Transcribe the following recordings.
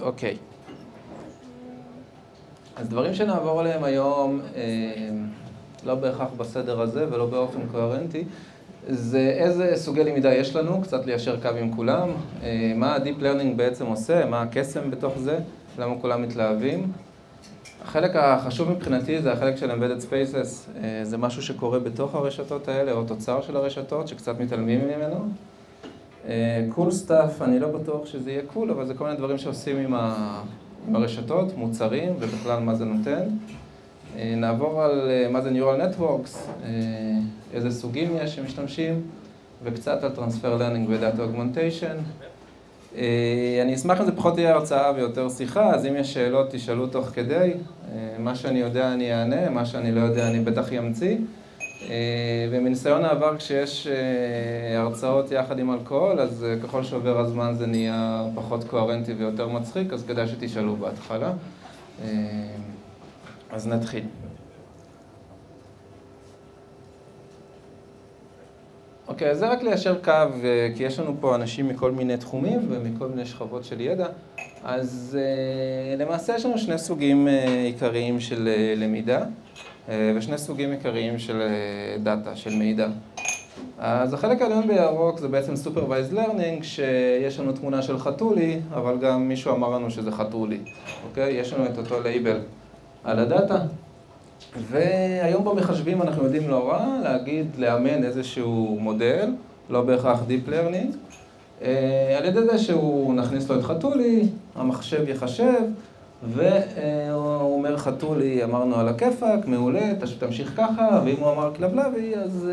אוקיי. אז דברים שנעבור עליהם היום, לא בהכרח בסדר הזה ולא באופן קוהרנטי, זה איזה סוגי למידה יש לנו, קצת ליישר קו עם כולם, מה ה-Deep Learning בעצם עושה, מה הקסם בתוך זה, למה כולם מתלהבים. החלק החשוב מבחינתי זה החלק של Embedded Spaces, זה משהו שקורה בתוך הרשתות האלה, או תוצר של הרשתות, שקצת מתעלמים ממנו. Cool Stuff, אני לא בטוח שזה יהיה cool, אבל זה כל מיני דברים שעושים עם הרשתות, מוצרים, ובכלל מה זה נותן. נעבור על מה זה Neural Networks, איזה סוגים יש שמשתמשים, וקצת על Transfer Learning ו-Data Augmentation. אני אשמח אם זה פחות יהיה הרצאה ויותר שיחה, אז אם יש שאלות תשאלו תוך כדי, מה שאני יודע אני אענה, מה שאני לא יודע אני בטח אמציא. ומניסיון העבר כשיש הרצאות יחד עם אלכוהול, אז ככל שעובר הזמן זה נהיה פחות קוהרנטי ויותר מצחיק, אז כדאי שתשאלו בהתחלה. אז נתחיל. אוקיי, אז זה רק ליישר קו, כי יש לנו פה אנשים מכל מיני תחומים ומכל מיני שכבות של ידע. אז למעשה יש לנו שני סוגים עיקריים של למידה, ושני סוגים עיקריים של דאטה, של מידע. אז החלק העליון בירוק זה בעצם Supervised Learning, שיש לנו תמונה של חתולי, אבל גם מישהו אמר לנו שזה חתולי, אוקיי? יש לנו את אותו לייבל על הדאטה. והיום במחשבים אנחנו יודעים לא רע להגיד, לאמן איזשהו מודל, לא בהכרח Deep Learning, על ידי זה שהוא נכניס לו את חתולי, המחשב יחשב, והוא אומר חתולי, אמרנו אלה כיפאק, מעולה, תמשיך ככה, ואם הוא אמר כלבלבי, אז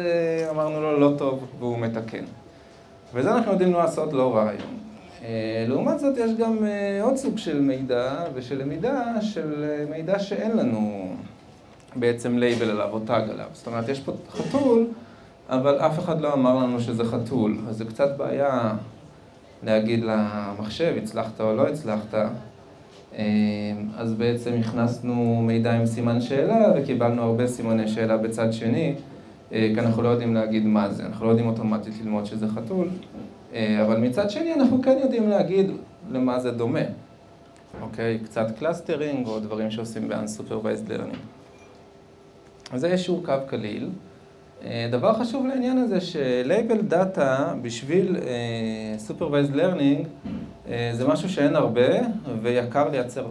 אמרנו לו לא טוב, והוא מתקן. וזה אנחנו יודעים לעשות לא רע היום. לעומת זאת יש גם עוד סוג של מידע ושל למידה, של מידע שאין לנו בעצם לייבל עליו או tag עליו. זאת אומרת, יש פה חתול, אבל אף אחד לא אמר לנו שזה חתול. אז זה קצת בעיה להגיד למחשב, הצלחת או לא הצלחת. אז בעצם הכנסנו מידע עם סימן שאלה וקיבלנו הרבה סימני שאלה בצד שני, כי אנחנו לא יודעים להגיד מה זה, אנחנו לא יודעים אוטומטית ללמוד שזה חתול, אבל מצד שני אנחנו כן יודעים להגיד למה זה דומה. אוקיי? קצת clustering או דברים שעושים ב-unsupervised learning. אז זה איזשהו קו קליל. דבר חשוב לעניין הזה שלייבל דאטה בשביל Supervised Learning זה משהו שאין הרבה ויקר לייצר,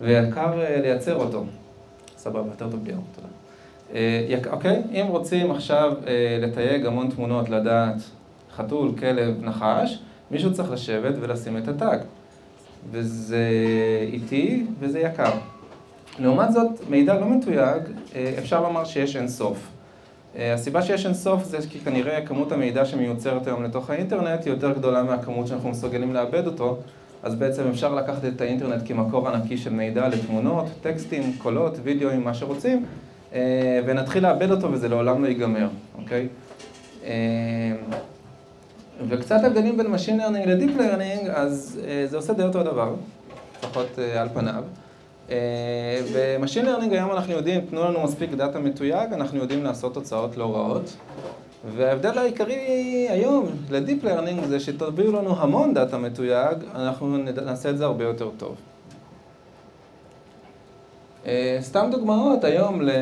ויקר לייצר אותו. סבבה, יותר טוב בלי אור, תודה. אוקיי, אם רוצים עכשיו לתייג המון תמונות לדעת חתול, כלב, נחש, מישהו צריך לשבת ולשים את הטאג. וזה איטי וזה יקר. לעומת זאת, מידע לא מתויג, אפשר לומר שיש אין סוף. הסיבה שיש אין סוף זה כי כנראה כמות המידע שמיוצרת היום לתוך האינטרנט היא יותר גדולה מהכמות שאנחנו מסוגלים לאבד אותו, אז בעצם אפשר לקחת את האינטרנט כמקור ענקי של מידע לתמונות, טקסטים, קולות, וידאוים, מה שרוצים, ונתחיל לאבד אותו וזה לעולם לא ייגמר, אוקיי? וקצת הבדלים בין Machine Learning ל-Deep Learning, אז זה עושה די אותו דבר, לפחות על פניו. ב-Machine Learning היום אנחנו יודעים, תנו לנו מספיק דאטה מתויג, אנחנו יודעים לעשות תוצאות לא רעות. וההבדל העיקרי היום ל-Deep Learning זה שתביאו לנו המון דאטה מתויג, אנחנו נעשה את זה הרבה יותר טוב. סתם דוגמאות היום ל-Deep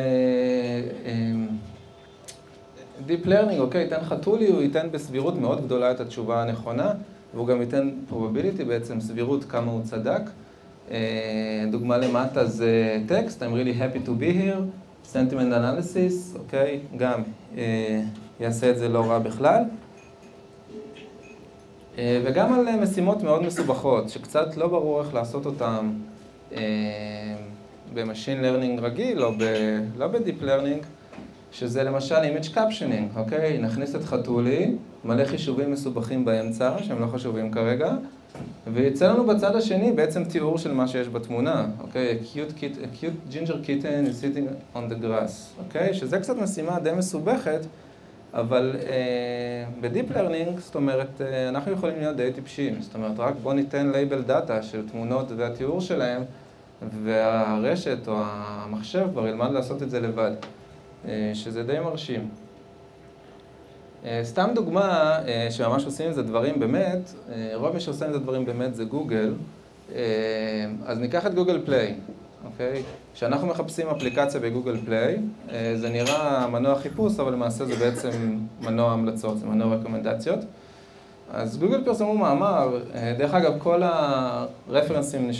Learning, אוקיי, ייתן חתולי, הוא ייתן בסבירות מאוד גדולה את התשובה הנכונה, והוא גם ייתן probability, בעצם סבירות כמה הוא צדק. דוגמה למטה זה טקסט, I'm really happy to be here, sentiment analysis, אוקיי, גם יעשה את זה לא רע בכלל. וגם על משימות מאוד מסובכות, שקצת לא ברור איך לעשות אותן ב-Machine Learning רגיל, או לא ב-Deep Learning, שזה למשל Image Captioning, אוקיי? נכניס את חתולי, מלא חישובים מסובכים באמצע, שהם לא חשובים כרגע, ויצא לנו בצד השני בעצם תיאור של מה שיש בתמונה, אוקיי? A cute ginger kitten is sitting on the grass, אוקיי? שזה קצת משימה די מסובכת, אבל ב-Deep Learning, זאת אומרת, אנחנו יכולים להיות די טיפשים, זאת אומרת, רק בוא ניתן labeled data של תמונות והתיאור שלהם, והרשת או המחשב כבר ילמד לעשות את זה לבד, שזה די מרשים. סתם דוגמה שממש עושים עם זה דברים באמת, רוב מי שעושה עם זה דברים באמת זה גוגל, אז ניקח את גוגל פליי, אוקיי? כשאנחנו מחפשים אפליקציה בגוגל פליי, זה נראה מנוע חיפוש, אבל למעשה זה בעצם מנוע המלצות, זה מנוע רקומנדציות. אז גוגל פרסמו מאמר, דרך אגב, כל הרפרנסים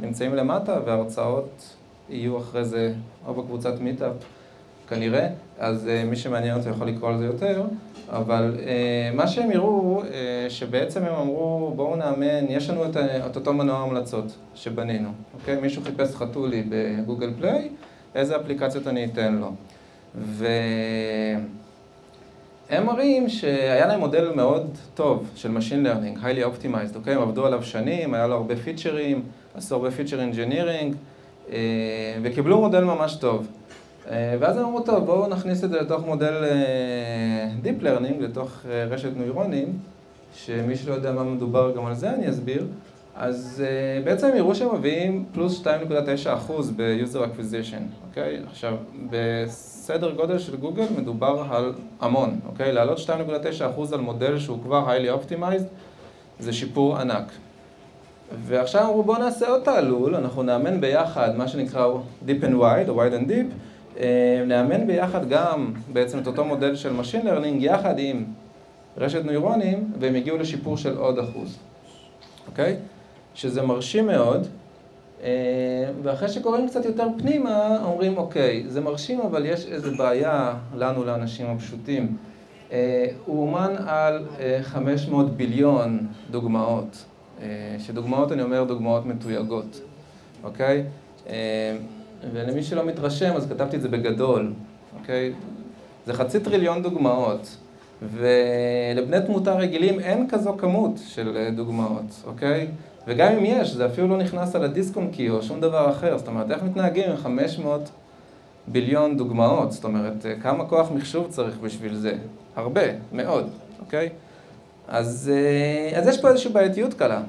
נמצאים למטה וההרצאות יהיו אחרי זה או בקבוצת meetup כנראה, אז מי שמעניין אותו יכול לקרוא על זה יותר, אבל מה שהם הראו, שבעצם הם אמרו בואו נאמן, יש לנו את אותו מנוע המלצות שבנינו, אוקיי? מישהו חיפש חתולי ב-Google Play, איזה אפליקציות אני אתן לו. והם מראים שהיה להם מודל מאוד טוב של Machine Learning, highly optimized, אוקיי? הם עבדו עליו שנים, היה לו הרבה פיצ'רים, עשו הרבה פיצ'ר engineering וקיבלו מודל ממש טוב. ואז הם אמרו, טוב, בואו נכניס את זה לתוך מודל Deep Learning, לתוך רשת נוירונים, שמי שלא יודע מה מדובר, גם על זה אני אסביר. אז בעצם הם הראו שהם מביאים פלוס 2.9% ב-user acquisition, אוקיי? עכשיו, בסדר גודל של גוגל מדובר על המון, אוקיי? להעלות 2.9% על מודל שהוא כבר highly optimized, זה שיפור ענק. ועכשיו אמרו, בואו נעשה עוד תעלול, אנחנו נאמן ביחד מה שנקרא Deep and Wide, או Wide and Deep, נאמן ביחד גם בעצם את אותו מודל של Machine Learning יחד עם רשת נוירונים והם הגיעו לשיפור של עוד אחוז, אוקיי? שזה מרשים מאוד. ואחרי שקוראים קצת יותר פנימה אומרים אוקיי, זה מרשים אבל יש איזו בעיה לנו לאנשים הפשוטים. הוא אומן על 500 ביליון דוגמאות. שדוגמאות אני אומר דוגמאות מתויגות, אוקיי? ולמי שלא מתרשם, אז כתבתי את זה בגדול, אוקיי? זה חצי טריליון דוגמאות, ולבני תמותה רגילים אין כזו כמות של דוגמאות, אוקיי? וגם אם יש, זה אפילו לא נכנס על הדיסקון קי או שום דבר אחר, זאת אומרת, איך מתנהגים עם 500 ביליון דוגמאות? זאת אומרת, כמה כוח מחשוב צריך בשביל זה? הרבה, מאוד, אוקיי? אז, אז יש פה איזושהי בעייתיות קלה.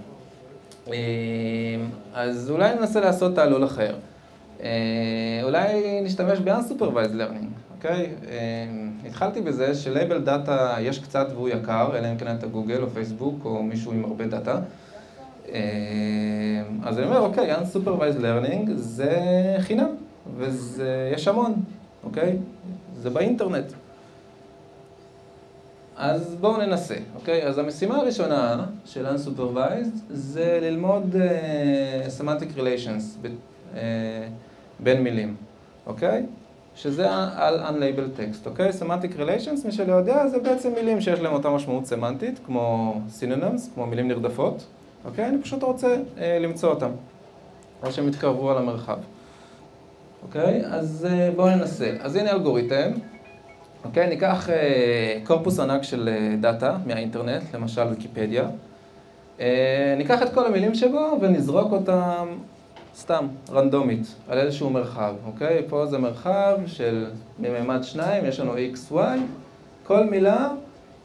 אז אולי ננסה לעשות תעלול אחר. אולי נשתמש ב-unsupervised learning, אוקיי? התחלתי בזה ש-labeled data יש קצת והוא יקר, אלא אם כן אתה גוגל או פייסבוק או מישהו עם הרבה דאטה. אז אני אומר, אוקיי, unsupervised learning זה חינם, ויש המון, אוקיי? זה באינטרנט. אז בואו ננסה, אוקיי? אז המשימה הראשונה של Unsupervised זה ללמוד Semantic Relations בין מילים, אוקיי? שזה על Unlabeled Text, אוקיי? Semantic Relations, מי שלא יודע, זה בעצם מילים שיש להם אותה משמעות סמנטית, כמו Synonyms, כמו מילים נרדפות, אוקיי? אני פשוט רוצה למצוא אותם, או שהם יתקרבו על המרחב, אוקיי? אז בואו ננסה. אז הנה אלגוריתם. אוקיי, ניקח קורפוס ענק של דאטה מהאינטרנט, למשל ויקיפדיה. ניקח את כל המילים שבו ונזרוק אותם סתם, רנדומית, על איזשהו מרחב, אוקיי? פה זה מרחב של מממד שניים, יש לנו x, y. כל מילה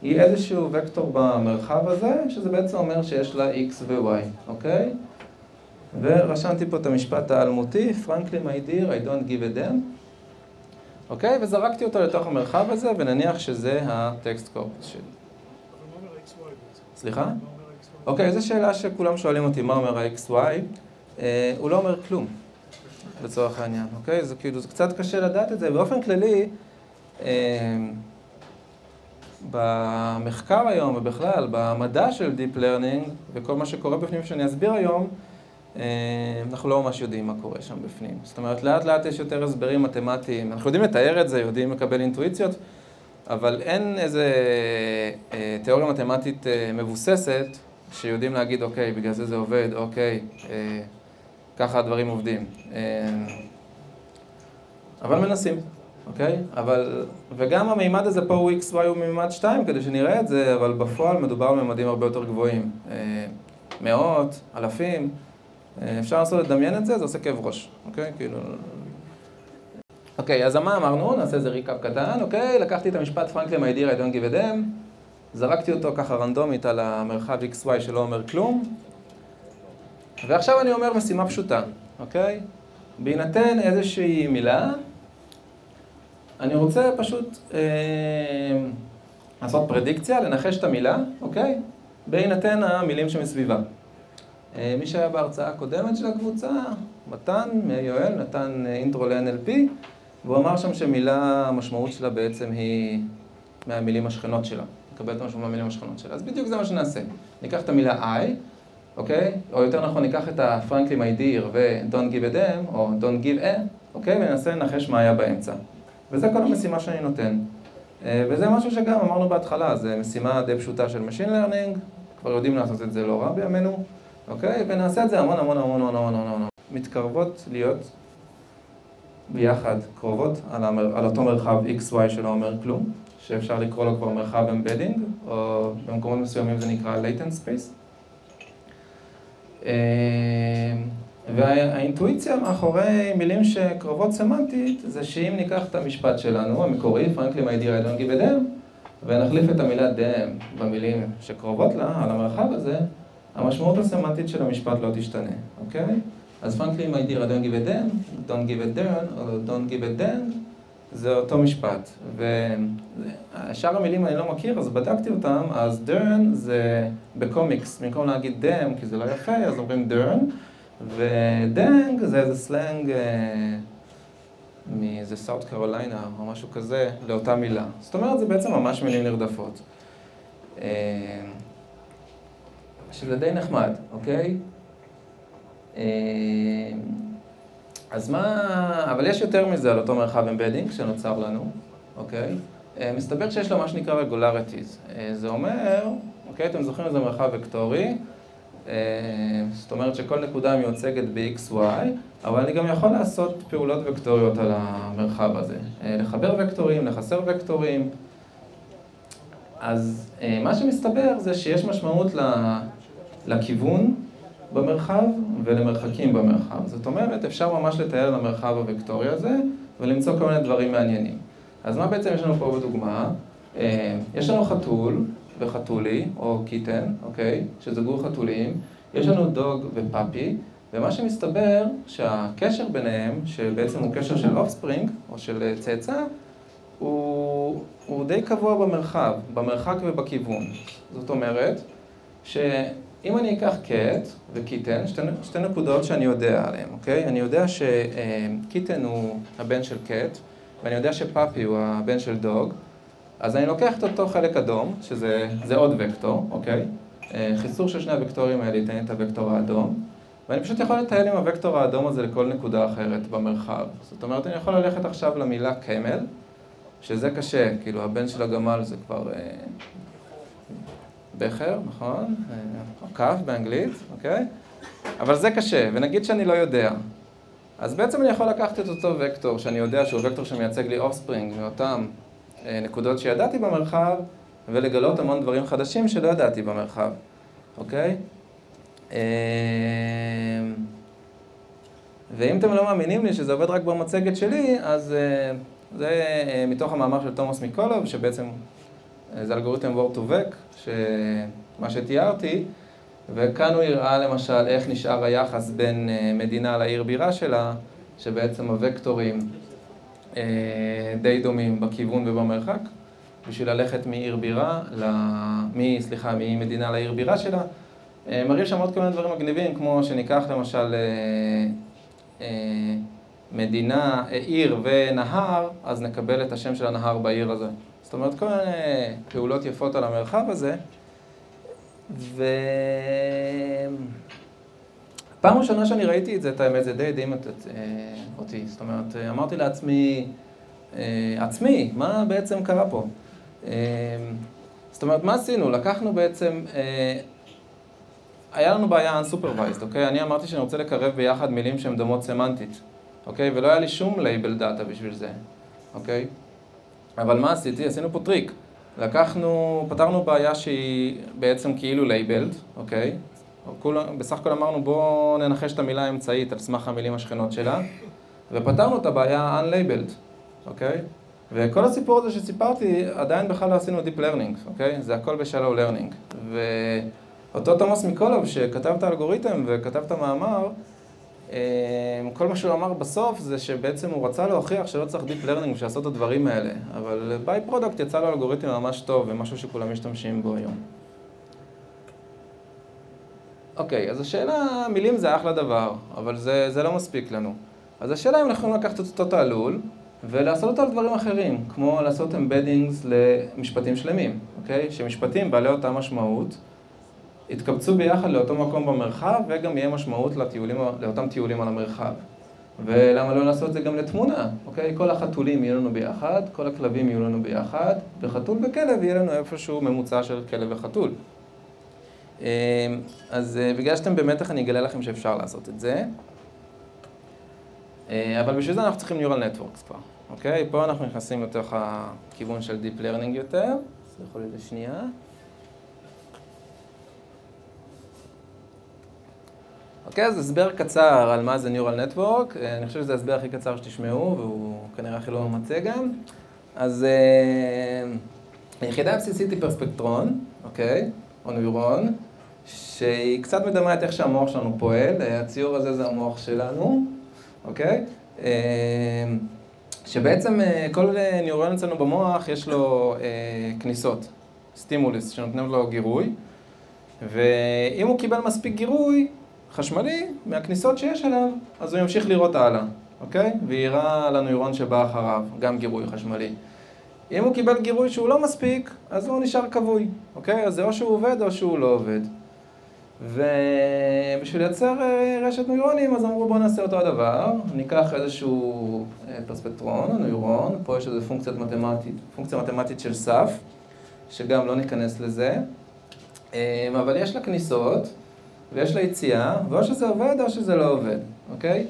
היא איזשהו וקטור במרחב הזה, שזה בעצם אומר שיש לה x ו-y, אוקיי? ורשמתי פה את המשפט האלמותי, frankly my dear, I don't give a damn. אוקיי? וזרקתי אותו לתוך המרחב הזה, ונניח שזה הטקסט קורפוס שלי. סליחה? אוקיי, זו שאלה שכולם שואלים אותי מה אומר ה-XY. אה, הוא לא אומר כלום, לצורך העניין, אוקיי? זה כאילו, זה קצת קשה לדעת את זה. באופן כללי, אה, במחקר היום, ובכלל, במדע של Deep Learning, וכל מה שקורה בפנים שאני אסביר היום, אנחנו לא ממש יודעים מה קורה שם בפנים. זאת אומרת, לאט לאט יש יותר הסברים מתמטיים. אנחנו יודעים לתאר את זה, יודעים לקבל אינטואיציות, אבל אין איזה תיאוריה מתמטית מבוססת שיודעים להגיד, אוקיי, בגלל זה זה עובד, אוקיי, ככה הדברים עובדים. אבל מנסים, אוקיי? אבל, וגם המימד הזה פה הוא x, y הוא מימד 2 כדי שנראה את זה, אבל בפועל מדובר על מימדים הרבה יותר גבוהים. מאות, אלפים. אפשר לנסות לדמיין את זה, זה עושה כאב ראש, אוקיי? כאילו... אוקיי, אז מה אמרנו? נעשה איזה ריקאפ קטן, אוקיי? לקחתי את המשפט my dear I don't give a damn זרקתי אותו ככה רנדומית על המרחב XY שלא אומר כלום ועכשיו אני אומר משימה פשוטה, אוקיי? בהינתן איזושהי מילה אני רוצה פשוט אה, לעשות פרדיקציה, לנחש את המילה, אוקיי? בהינתן המילים שמסביבה אה, מי שהיה בהרצאה הקודמת של הקבוצה, מתן, יואל, נתן אה, אינטרו ל-NLP, והוא אמר שם שמילה, המשמעות שלה בעצם היא מהמילים השכנות שלה. נקבל את המשמעות מהמילים השכנות שלה. אז בדיוק זה מה שנעשה. ניקח את המילה I, אוקיי? או יותר נכון, ניקח את my dear ו-Don't give a damn, או Don't give a, אוקיי? וננסה לנחש מה היה באמצע. וזה כל המשימה שאני נותן. אה, וזה משהו שגם אמרנו בהתחלה, זו משימה די פשוטה של Machine Learning, כבר יודעים לעשות את זה לא רע בימינו, אוקיי? ונעשה את זה המון המון המון המון המון המון. מתקרבות להיות ביחד, קרובות, על, המר, על אותו מרחב XY שלא אומר כלום, שאפשר לקרוא לו כבר מרחב אמבדינג, או במקומות מסוימים זה נקרא latent space. אה, והאינטואיציה מאחורי מילים שקרובות סמנטית זה שאם ניקח את המשפט שלנו, המקורי, frankly my dear a damn, ונחליף את המילה damn במילים שקרובות לה, על המרחב הזה, המשמעות הסמנטית של המשפט לא תשתנה, אוקיי? אז frankly my dear I don't give a damn, או give a damn, זה אותו משפט. ושאר המילים אני לא מכיר, אז בדקתי אותם, אז darn זה בקומיקס, במקום להגיד damn, כי זה לא יפה, אז אומרים darn. ו-dang זה איזה סלנג אה, מאיזה South Carolina או משהו כזה לאותה מילה. זאת אומרת, זה בעצם ממש מילים נרדפות. אה, שזה די נחמד, אוקיי? אה, אז מה... אבל יש יותר מזה על אותו מרחב embedding שנוצר לנו, אוקיי? מסתבר שיש לו מה שנקרא regularities. זה אומר, אוקיי, אתם זוכרים איזה מרחב וקטורי, אה, זאת אומרת שכל נקודה מיוצגת ב-XY, אבל אני גם יכול לעשות פעולות וקטוריות על המרחב הזה. אה, לחבר וקטורים, לחסר וקטורים. אז אה, מה שמסתבר זה שיש משמעות לכיוון במרחב ולמרחקים במרחב. זאת אומרת, אפשר ממש לתאר על המרחב הוקטורי הזה ולמצוא כל מיני דברים מעניינים. אז מה בעצם יש לנו פה בדוגמה? יש לנו חתול וחתולי, או קיטן, אוקיי? שזה גור חתולים. יש לנו דוג ופאפי, ומה שמסתבר שהקשר ביניהם, שבעצם הוא קשר של אופספרינג, או של צאצא, הוא, הוא די קבוע במרחב, במרחק ובכיוון. זאת אומרת, שאם אני אקח קט וקיטן, שתי, שתי נקודות שאני יודע עליהן, אוקיי? אני יודע שקיטן הוא הבן של קט, ואני יודע שפאפי הוא הבן של דוג, אז אני לוקח את אותו חלק אדום, שזה עוד וקטור, אוקיי? אה, חיסור של שני הוקטורים האלה ייתן את הוקטור האדום, ואני פשוט יכול לטייל עם הוקטור האדום הזה לכל נקודה אחרת במרחב. זאת אומרת, אני יכול ללכת עכשיו למילה קמל, שזה קשה, כאילו הבן של הגמל זה כבר אה, בכר, נכון? אה, כף באנגלית, אוקיי? אבל זה קשה, ונגיד שאני לא יודע. אז בעצם אני יכול לקחת את אותו וקטור, שאני יודע שהוא וקטור שמייצג לי אופספרינג מאותם אה, נקודות שידעתי במרחב, ולגלות המון דברים חדשים שלא ידעתי במרחב, אוקיי? אה, ואם אתם לא מאמינים לי שזה עובד רק במצגת שלי, אז זה מתוך המאמר של תומאס מיקולוב, שבעצם זה אלגוריתם word to vec, מה שתיארתי, וכאן הוא הראה למשל איך נשאר היחס בין מדינה לעיר בירה שלה, שבעצם הוקטורים אה, די דומים בכיוון ובמרחק, בשביל ללכת מעיר בירה, ל... מ... סליחה, ממדינה לעיר בירה שלה. אה, מראים שם עוד כל מיני דברים מגניבים, כמו שניקח למשל אה, מדינה, עיר ונהר, אז נקבל את השם של הנהר בעיר הזה. זאת אומרת, כל מיני פעולות יפות על המרחב הזה. ו... פעם ראשונה שאני ראיתי את זה, את האמת, זה די הדהים אותי. זאת אומרת, אמרתי לעצמי, אה, עצמי, מה בעצם קרה פה? אה, זאת אומרת, מה עשינו? לקחנו בעצם, אה, היה לנו בעיה unsupervised, אוקיי? אני אמרתי שאני רוצה לקרב ביחד מילים שהן דומות סמנטית, אוקיי? ולא היה לי שום labeled data בשביל זה, אוקיי? אבל מה עשיתי? עשינו פה טריק. לקחנו, פתרנו בעיה שהיא בעצם כאילו labeled, אוקיי? כול, בסך הכל אמרנו בואו ננחש את המילה האמצעית על סמך המילים השכנות שלה ופתרנו את הבעיה unlabeled, אוקיי? וכל הסיפור הזה שסיפרתי, עדיין בכלל לא עשינו Deep Learning, אוקיי? זה הכל ב-Shallow Learning. ואותו תומאס מיקולוב שכתב את האלגוריתם וכתב את המאמר, כל מה שהוא אמר בסוף זה שבעצם הוא רצה להוכיח שלא צריך Deep Learning בשביל לעשות את הדברים האלה, אבל by product יצא לו אלגוריתם ממש טוב ומשהו שכולם משתמשים בו היום. אוקיי, אז השאלה, מילים זה אחלה דבר, אבל זה, זה לא מספיק לנו. אז השאלה אם אנחנו יכולים לקחת את אותו תעלול ולעשות אותו על דברים אחרים, כמו לעשות אמבדינגס למשפטים שלמים, אוקיי? שמשפטים בעלי אותה משמעות יתקבצו ביחד לאותו מקום במרחב וגם יהיה משמעות לטיולים, לאותם טיולים על המרחב. ולמה לא לעשות את זה גם לתמונה, אוקיי? כל החתולים יהיו לנו ביחד, כל הכלבים יהיו לנו ביחד, וחתול וכלב יהיה לנו איפשהו ממוצע של כלב וחתול. אמ, אז אה, בגלל שאתם במתח אני אגלה לכם שאפשר לעשות את זה. אה, אבל בשביל זה אנחנו צריכים Neural Networks כבר, אוקיי? פה אנחנו נכנסים לתוך הכיוון של Deep Learning יותר. סליחו לי לשנייה. אוקיי, אז הסבר קצר על מה זה Neural Network. אה, אני חושב שזה ההסבר הכי קצר שתשמעו, והוא כנראה הכי לא ממצה גם. אז היחידה הבסיסית היא פרספקטרון, אוקיי? או נוירון, שהיא קצת מדמה את איך שהמוח שלנו פועל, הציור הזה זה המוח שלנו, אוקיי? אה, שבעצם אה, כל נוירון אצלנו במוח יש לו אה, כניסות, סטימולוס, שנותנים לו גירוי, ואם הוא קיבל מספיק גירוי חשמלי מהכניסות שיש עליו, אז הוא ימשיך לראות הלאה, אוקיי? וייראה לנוירון שבא אחריו, גם גירוי חשמלי. אם הוא קיבל גירוי שהוא לא מספיק, אז הוא נשאר כבוי, אוקיי? אז זה או שהוא עובד או שהוא לא עובד. ובשביל לייצר אה, רשת נוירונים, אז אמרו בואו נעשה אותו הדבר, ניקח איזשהו אה, פרספקטרון נוירון, פה יש איזו פונקציה מתמטית, פונקציה מתמטית של סף, שגם לא ניכנס לזה, אה, אבל יש לה כניסות ויש לה יציאה, ואו שזה עובד או שזה לא עובד, אוקיי?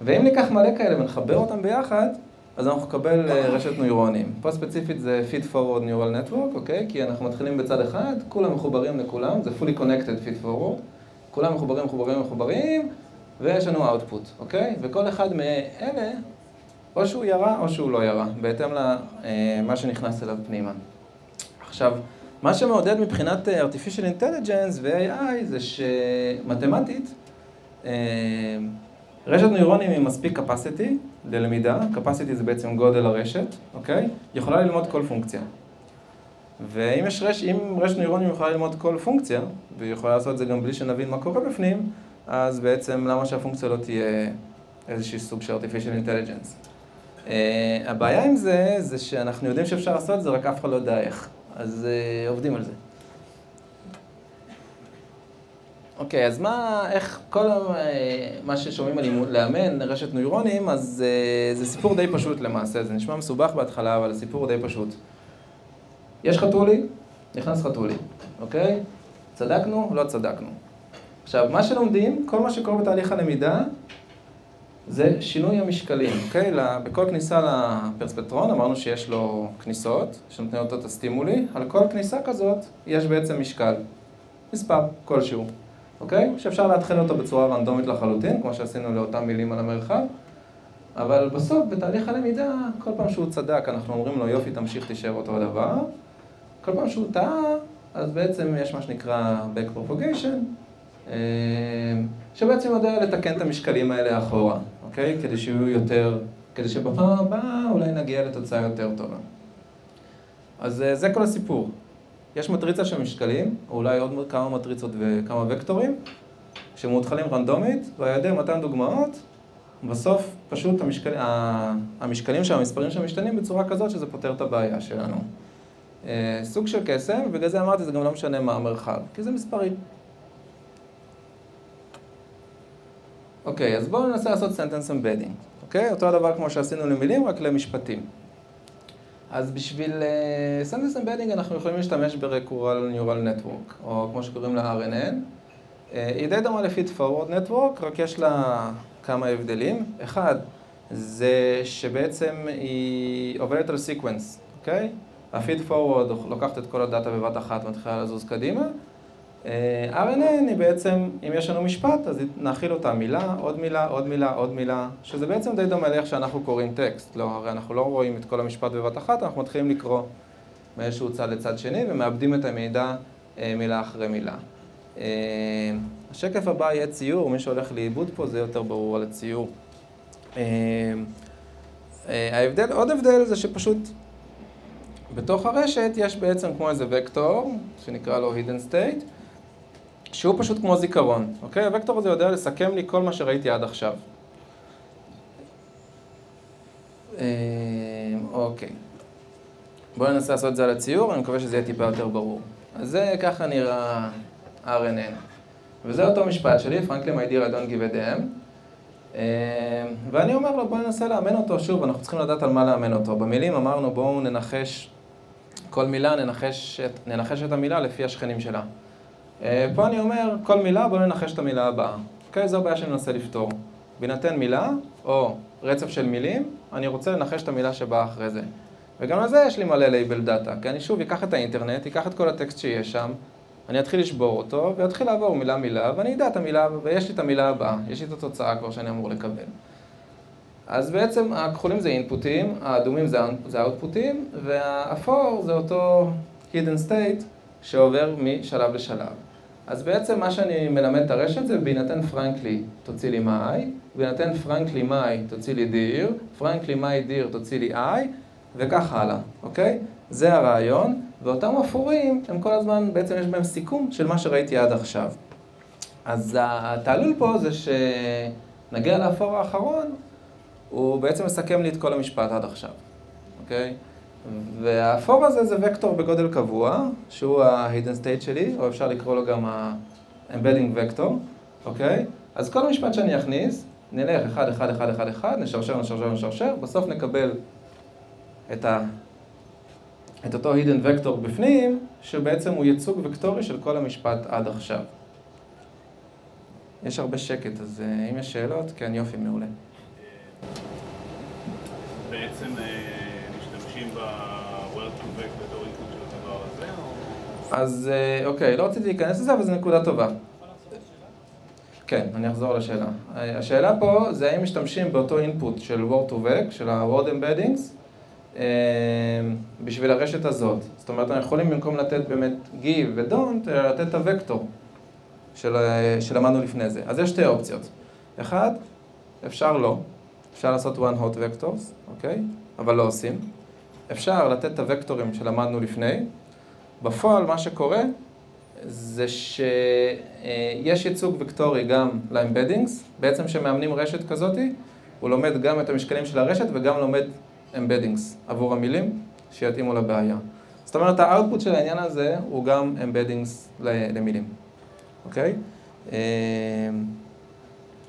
ואם ניקח מלא כאלה ונחבר אותם ביחד, אז אנחנו נקבל אה, רשת נוירונים. פה ספציפית זה feed forward neural network, אוקיי? כי אנחנו מתחילים בצד אחד, כולם מחוברים לכולם, זה fully connected feed forward, כולם מחוברים, מחוברים, מחוברים, ויש לנו output, אוקיי? וכל אחד מאלה, או שהוא ירה או שהוא לא ירה, בהתאם למה אה, שנכנס אליו פנימה. עכשיו, מה שמעודד מבחינת אה, artificial intelligence ו-AI זה שמתמטית, רשת נוירונים עם מספיק capacity ללמידה, capacity זה בעצם גודל הרשת, אוקיי? יכולה ללמוד כל פונקציה. ואם יש רש, אם רשת נוירונים יכולה ללמוד כל פונקציה, והיא יכולה לעשות את זה גם בלי שנבין מה קורה בפנים, אז בעצם למה שהפונקציה לא תהיה איזשהו סוג של artificial intelligence. Uh, הבעיה עם זה, זה שאנחנו יודעים שאפשר לעשות את זה, רק אף אחד לא יודע איך. אז uh, עובדים על זה. אוקיי, אז מה, איך, כל מה ששומעים על לאמן רשת נוירונים, אז אה, זה סיפור די פשוט למעשה, זה נשמע מסובך בהתחלה, אבל הסיפור די פשוט. יש חתולי, נכנס חתולי, אוקיי? צדקנו, לא צדקנו. עכשיו, מה שלומדים, כל מה שקורה בתהליך הלמידה, זה שינוי המשקלים, אוקיי? בכל כניסה לפרספטרון אמרנו שיש לו כניסות, שנותנים אותו את הסטימולי, על כל כניסה כזאת יש בעצם משקל, מספר כלשהו. אוקיי? שאפשר להתחיל אותו בצורה רנדומית לחלוטין, כמו שעשינו לאותם מילים על המרחב, אבל בסוף, בתהליך הלמידה, כל פעם שהוא צדק, אנחנו אומרים לו, יופי, תמשיך, תישאר אותו הדבר. כל פעם שהוא טעה, אז בעצם יש מה שנקרא back propagation, אה, שבעצם יודע לתקן את המשקלים האלה אחורה, אוקיי? כדי שיהיו יותר, כדי שבפעם הבאה אולי נגיע לתוצאה יותר טובה. אז אה, זה כל הסיפור. יש מטריצה של משקלים, או אולי עוד כמה מטריצות וכמה וקטורים, שמאותחלים רנדומית, והיעדר מתן דוגמאות, בסוף פשוט המשקל, המשקלים של המספרים שם משתנים בצורה כזאת שזה פותר את הבעיה שלנו. אה, סוג של קסם, ובגלל זה אמרתי, זה גם לא משנה מה המרחב, כי זה מספרים. אוקיי, אז בואו ננסה לעשות sentence embedding, אוקיי? אותו הדבר כמו שעשינו למילים, רק למשפטים. אז בשביל uh, Sentence Embedding אנחנו יכולים להשתמש ב- Recurrent Neural Network, או כמו שקוראים לה RNN. Uh, היא די דומה ל-Feed Forward Network, רק יש לה כמה הבדלים. אחד, זה שבעצם היא עובדת על sequence, אוקיי? Forward לוקחת את כל הדאטה בבת אחת ומתחילה לזוז קדימה. אה, RNN היא בעצם, אם יש לנו משפט, אז נאכיל אותה מילה, עוד מילה, עוד מילה, עוד מילה, שזה בעצם די דומה לאיך שאנחנו קוראים טקסט. לא, הרי אנחנו לא רואים את כל המשפט בבת אחת, אנחנו מתחילים לקרוא מאיזשהו צד לצד שני ומאבדים את המידע אה, מילה אחרי מילה. אה, השקף הבא יהיה ציור, מי שהולך לאיבוד פה זה יותר ברור על הציור. ההבדל, עוד הבדל זה שפשוט בתוך הרשת יש בעצם כמו איזה וקטור, שנקרא לו hidden state, שהוא פשוט כמו זיכרון, אוקיי? הוקטור הזה יודע לסכם לי כל מה שראיתי עד עכשיו. אה, אוקיי. בואו ננסה לעשות את זה על הציור, אני מקווה שזה יהיה טיפה יותר ברור. אז זה ככה נראה RNN. וזה אותו משפט שלי, פרנקלי מיידיר a damn. אה, ואני אומר לו, בואו ננסה לאמן אותו, שוב, אנחנו צריכים לדעת על מה לאמן אותו. במילים אמרנו, בואו ננחש כל מילה, ננחש את, ננחש את המילה לפי השכנים שלה. אה, פה אני אומר, כל מילה, בואו ננחש את המילה הבאה. אוקיי, זו הבעיה שאני מנסה לפתור. בהינתן מילה, או רצף של מילים, אני רוצה לנחש את המילה שבאה אחרי זה. וגם לזה יש לי מלא labeled data, כי אני שוב אקח את האינטרנט, אקח את כל הטקסט שיש שם, אני אתחיל לשבור אותו, ואתחיל לעבור מילה מילה, ואני אדע את המילה, ויש לי את המילה הבאה, יש לי את התוצאה כבר שאני אמור לקבל. אז בעצם הכחולים זה inputים, האדומים זה outputים, והאפור זה אותו hidden state שעובר משלב לשלב. אז בעצם מה שאני מלמד את הרשת זה בהינתן פרנקלי תוציא לי מאי, בהינתן פרנקלי מאי תוציא לי דיר, פרנקלי מאי דיר תוציא לי איי, וכך הלאה, אוקיי? זה הרעיון, ואותם אפורים הם כל הזמן, בעצם יש בהם סיכום של מה שראיתי עד עכשיו. אז התעלול פה זה שנגיע לאפור האחרון, הוא בעצם מסכם לי את כל המשפט עד עכשיו, אוקיי? והאפור הזה זה וקטור בגודל קבוע, שהוא ה-hidden state שלי, או אפשר לקרוא לו גם ה-embedding vector, אוקיי? אז כל משפט שאני אכניס, נלך 1, 1, 1, 1, 1, נשרשר, נשרשר, נשרשר, בסוף נקבל את, ה... את אותו hidden vector בפנים, שבעצם הוא ייצוג וקטורי של כל המשפט עד עכשיו. יש הרבה שקט, אז אם יש שאלות, כן, יופי, מעולה. בעצם של. אז אוקיי, לא רציתי להיכנס לזה, אבל זו נקודה טובה. כן, אני אחזור לשאלה. השאלה פה זה האם משתמשים באותו אינפוט של Word to Back, של ה-Word Embeddings, בשביל הרשת הזאת. זאת אומרת, אנחנו יכולים במקום לתת באמת give ו-don't, לתת את הוקטור שלמדנו לפני זה. אז יש שתי אופציות. אחד, אפשר לא. אפשר לעשות one hot vectors, אוקיי? אבל לא עושים. אפשר לתת את הוקטורים שלמדנו לפני. בפועל מה שקורה זה שיש ייצוג וקטורי גם ל embeddings. בעצם כשמאמנים רשת כזאתי, הוא לומד גם את המשקלים של הרשת וגם לומד embeddings עבור המילים שיתאימו לבעיה. זאת אומרת, ה output של העניין הזה הוא גם embeddings למילים, אוקיי?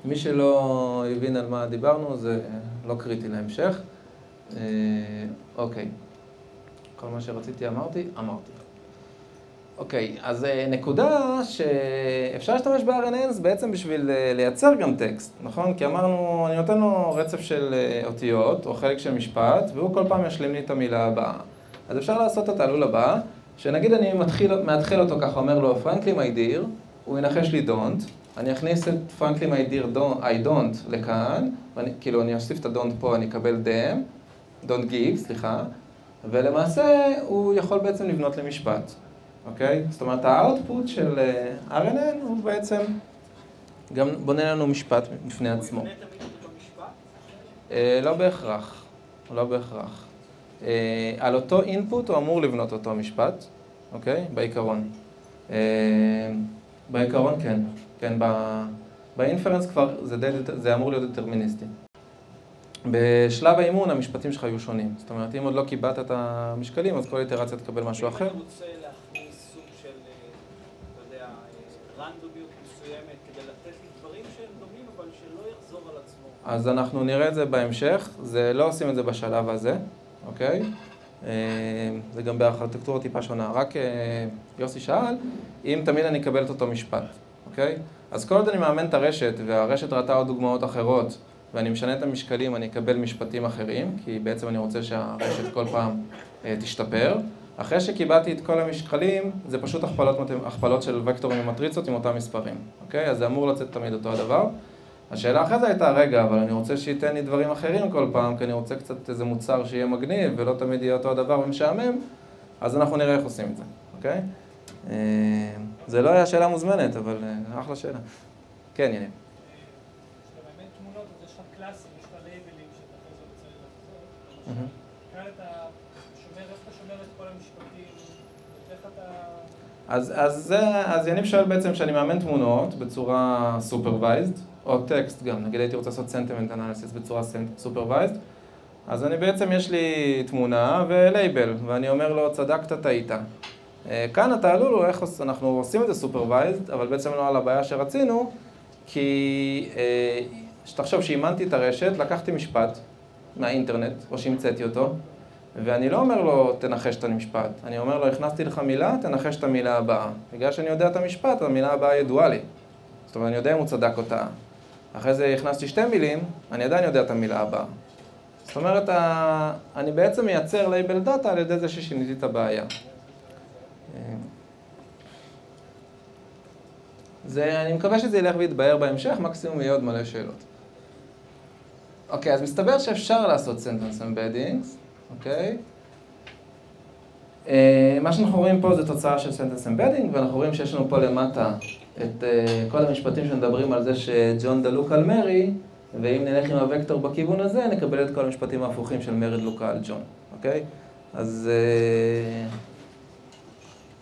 מי שלא הבין על מה דיברנו, זה לא קריטי להמשך. אוקיי, כל מה שרציתי אמרתי, אמרתי. אוקיי, אז נקודה שאפשר להשתמש ב-RNNs בעצם בשביל לייצר גם טקסט, נכון? כי אמרנו, אני נותן לו רצף של אותיות, או חלק של משפט, והוא כל פעם ישלים לי את המילה הבאה. אז אפשר לעשות את התעלול הבא, שנגיד אני מתחיל, מאתחיל אותו ככה, אומר לו, פרנקלי מי דיר, הוא ינחש לי don't, אני אכניס את פרנקלי מי דיר I don't לכאן, ואני, כאילו אני אוסיף את ה-don't פה, אני אקבל them, don't give, סליחה, ולמעשה הוא יכול בעצם לבנות למשפט. אוקיי? זאת אומרת, האוטפוט של RNN הוא בעצם גם בונה לנו משפט בפני עצמו. הוא יבנה תמיד אותו משפט? לא בהכרח, לא בהכרח. על אותו אינפוט הוא אמור לבנות אותו משפט, אוקיי? בעיקרון. בעיקרון כן, כן, באינפרנס כבר זה, די, זה אמור להיות דטרמיניסטי. בשלב האימון המשפטים שלך יהיו שונים. זאת אומרת, אם עוד לא קיבלת את המשקלים, אז כל איטרציה תקבל משהו אחר. אם אני רוצה להכניס סוג של, אתה יודע, רנדומיות מסוימת כדי לתת לי דברים שהם דומים, אבל שלא יחזור על עצמו. אז אנחנו נראה את זה בהמשך. זה לא עושים את זה בשלב הזה, אוקיי? זה גם בארכיטקטורה טיפה שונה. רק יוסי שאל, אם תמיד אני אקבל את אותו משפט, אוקיי? אז כל עוד אני מאמן את הרשת, והרשת ראתה עוד דוגמאות אחרות, ואני משנה את המשקלים, אני אקבל משפטים אחרים, כי בעצם אני רוצה שהרשת כל פעם תשתפר. אחרי שקיבלתי את כל המשקלים, זה פשוט הכפלות, הכפלות של וקטורים ומטריצות עם אותם מספרים, אוקיי? אז זה אמור לצאת תמיד אותו הדבר. השאלה אחרי זה הייתה, רגע, אבל אני רוצה שייתן לי דברים אחרים כל פעם, כי אני רוצה קצת איזה מוצר שיהיה מגניב, ולא תמיד יהיה אותו הדבר ומשעמם, אז אנחנו נראה איך עושים את זה, אוקיי? זה לא היה שאלה מוזמנת, אבל אחלה שאלה. כן, יניב. כשאתה מאמן תמונות, אז יש לך קלאסים, יש לך לייבלים שאתה אחרי זה רוצה לחזור. כאן אתה שומר, איך אתה שומר את כל המשפטים איך אתה... אז, אז, זה, אז יניב שואל בעצם שאני מאמן תמונות בצורה supervised, או טקסט גם, נגיד הייתי רוצה לעשות sentiment analysis בצורה supervised, אז אני בעצם, יש לי תמונה ולייבל, ואני אומר לו, צדקת, טעית. אה, כאן אתה עלול איך אנחנו עושים את זה supervised, אבל בעצם לא על הבעיה שרצינו, כי אה, שתחשוב שאימנתי את הרשת, לקחתי משפט מהאינטרנט, או שהמצאתי אותו, ואני לא אומר לו, תנחש את המשפט. אני אומר לו, הכנסתי לך מילה, תנחש את המילה הבאה. בגלל שאני יודע את המשפט, המילה הבאה ידועה לי. זאת אומרת, אני יודע אם הוא צדק או טעה. אחרי זה הכנסתי שתי מילים, אני עדיין יודע את המילה הבאה. זאת אומרת, אני בעצם מייצר labeled data על ידי זה ששיניתי את הבעיה. זה, אני מקווה שזה ילך ויתבהר בהמשך, מקסימום יהיה עוד מלא שאלות. אוקיי, אז מסתבר שאפשר לעשות sentence embeddings, אוקיי? אה, מה שאנחנו רואים פה זה תוצאה של sentence embedding, ואנחנו רואים שיש לנו פה למטה את אה, כל המשפטים שמדברים על זה שג'ון דלוק על מרי, ואם נלך עם הוקטור בכיוון הזה, נקבל את כל המשפטים ההפוכים של מרי דלוקה על ג'ון, אוקיי? אז, אה,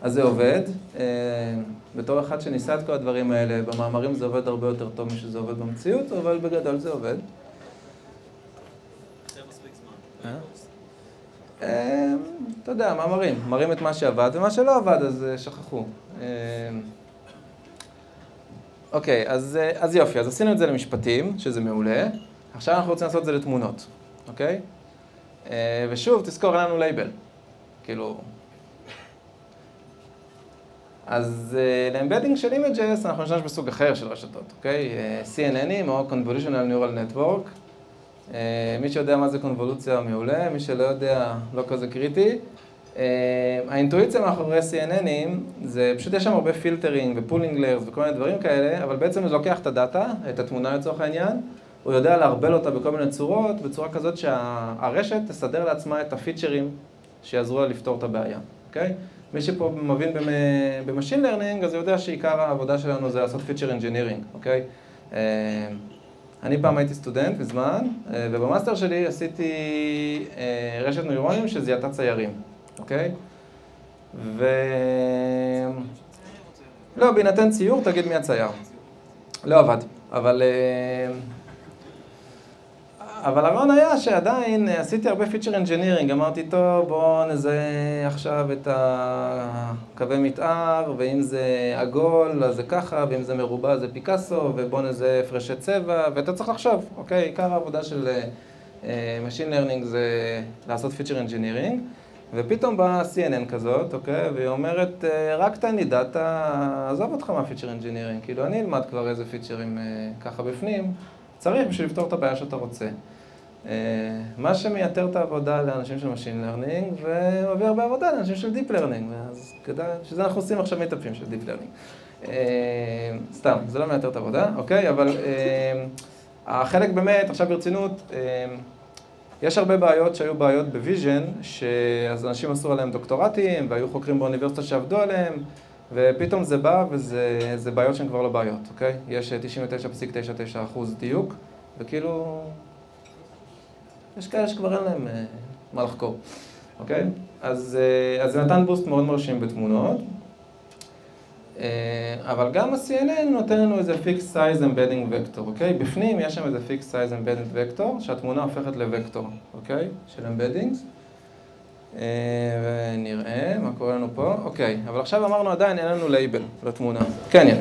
אז זה עובד. בתור אחד שניסה את כל הדברים האלה, במאמרים זה עובד הרבה יותר טוב משזה עובד במציאות, אבל בגדול זה עובד. אה, אתה יודע, מאמרים, מראים את מה שעבד, ומה שלא עבד אז אה, שכחו. אה, אוקיי, אז, אז יופי, אז עשינו את זה למשפטים, שזה מעולה. עכשיו אנחנו רוצים לעשות את זה לתמונות, אוקיי? ושוב, תזכור, אין לנו לייבל. כאילו... אז ל embedding של images אנחנו נשתמש בסוג אחר של רשתות, אוקיי? CNN ים או Convolutional Neural Network. אה, מי שיודע מה זה קונבולוציה מעולה, מי שלא יודע, לא כזה קריטי. אה, האינטואיציה מאחורי CNN ים, זה פשוט יש שם הרבה filtering ו pooling layers וכל מיני דברים כאלה, אבל בעצם זה לוקח את הדאטה, את התמונה לצורך העניין, הוא יודע לערבל אותה בכל מיני צורות, בצורה כזאת שהרשת תסדר לעצמה את הפיצ'רים שיעזרו לה לפתור את הבעיה, אוקיי? מי שפה מבין ב machine learning, אז הוא יודע שעיקר העבודה שלנו זה לעשות feature engineering, אוקיי? אה, אני פעם הייתי סטודנט בזמן, אה, ובמאסטר שלי עשיתי אה, רשת נוירונים שזיהתה ציירים, אוקיי? ו... לא, בהינתן ציור תגיד מי הצייר. לא עבד, אבל... אה, אבל הרעיון היה שעדיין עשיתי הרבה feature engineering, אמרתי, טוב, בואו נזהה עכשיו את הקווי מתאר, ואם זה עגול, אז זה ככה, ואם זה מרובע זה פיקאסו, ובואו נזהה הפרשי צבע, ואתה צריך לחשוב, אוקיי, עיקר העבודה של אה, Machine Learning זה לעשות feature engineering, ופתאום באה CNN כזאת, אוקיי, והיא אומרת, אה, רק תן לי דאטה, עזוב אותך מה feature engineering, כאילו אני אלמד כבר איזה פיצ'רים ככה בפנים, צריך בשביל לפתור את הבעיה שאתה רוצה. אה, מה שמייתר את העבודה לאנשים של Machine Learning ומביא הרבה עבודה לאנשים של Deep Learning, אז כדאי, שזה אנחנו עושים עכשיו מיטאפים של Deep Learning. אה, סתם, זה לא מייתר את העבודה, אוקיי? אבל אה, החלק באמת, עכשיו ברצינות, יש הרבה בעיות שהיו בעיות ב vision, שאז אנשים עשו עליהם דוקטורטים, והיו חוקרים באוניברסיטה שעבדו עליהם, ופתאום זה בא וזה בעיות שהן כבר לא בעיות, אוקיי? יש 99.99% דיוק, וכאילו יש כאלה שכבר אין להם אה, מה לחקור, אוקיי? אז, אה, אז זה נתן boost מאוד מרשים בתמונות, אה, אבל גם ה-CNN נותן לנו איזה fixed size embedding vector, אוקיי? בפנים יש שם איזה fixed size embedding vector, שהתמונה הופכת לוקטור, אוקיי? של embeddings. ונראה מה קורה לנו פה. אוקיי, אבל עכשיו אמרנו עדיין אין לנו לייבל לתמונה. כן, יאללה.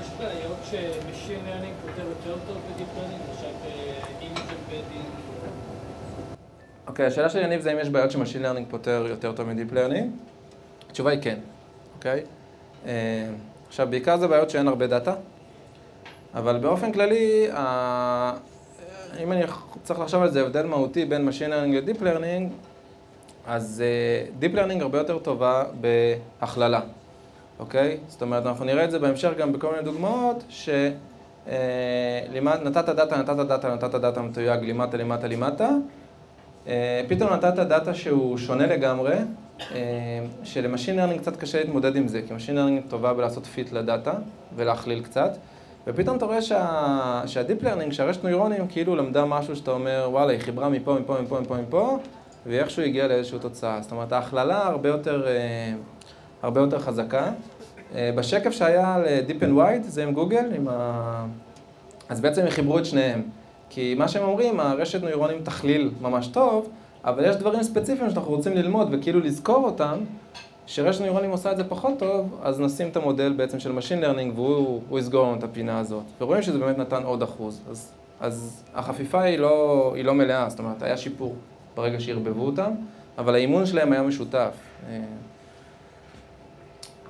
יש בעיות ש machine learning פותר יותר טוב מ deep learning, אוקיי, השאלה של יניב זה אם יש בעיות ש machine learning פותר יותר טוב מ deep learning. התשובה היא כן, אוקיי? אה, עכשיו, בעיקר זה בעיות שאין הרבה דאטה, אבל באופן כללי, אה, אם אני צריך לחשוב על זה, הבדל מהותי בין machine learning ל deep learning, אז deep אה, learning הרבה יותר טובה בהכללה, אוקיי? זאת אומרת, אנחנו נראה את זה בהמשך גם בכל מיני דוגמאות, ש... אה, נתת דאטה, נתת דאטה, נתת דאטה מתויג, לימדת, לימדת, אה, פתאום נתת דאטה שהוא שונה לגמרי, אה, של machine learning קצת קשה להתמודד עם זה, כי machine learning טובה בלעשות fit לדאטה ולהכליל קצת, ופתאום אתה רואה שה, שה deep learning, שהרשת נוירונים, כאילו למדה משהו שאתה אומר, וואלה, היא חיברה מפה, מפה, מפה, מפה, מפה, ואיכשהו הגיעה לאיזושהי תוצאה. זאת אומרת, ההכללה הרבה יותר, אה, הרבה יותר חזקה. אה, בשקף שהיה על Deep and Wide, זה עם גוגל, עם ה... אז בעצם הם חיברו את שניהם. כי מה שהם אומרים, הרשת נוירונים תכליל ממש טוב, אבל יש דברים ספציפיים שאנחנו רוצים ללמוד וכאילו לזכור אותם, שרשת נוירונים עושה את זה פחות טוב, אז נשים את המודל בעצם של Machine Learning והוא יסגור לנו את הפינה הזאת. ורואים שזה באמת נתן עוד אחוז. אז, אז החפיפה היא לא, היא לא מלאה, זאת אומרת, היה שיפור ברגע שערבבו אותם, אבל האימון שלהם היה משותף.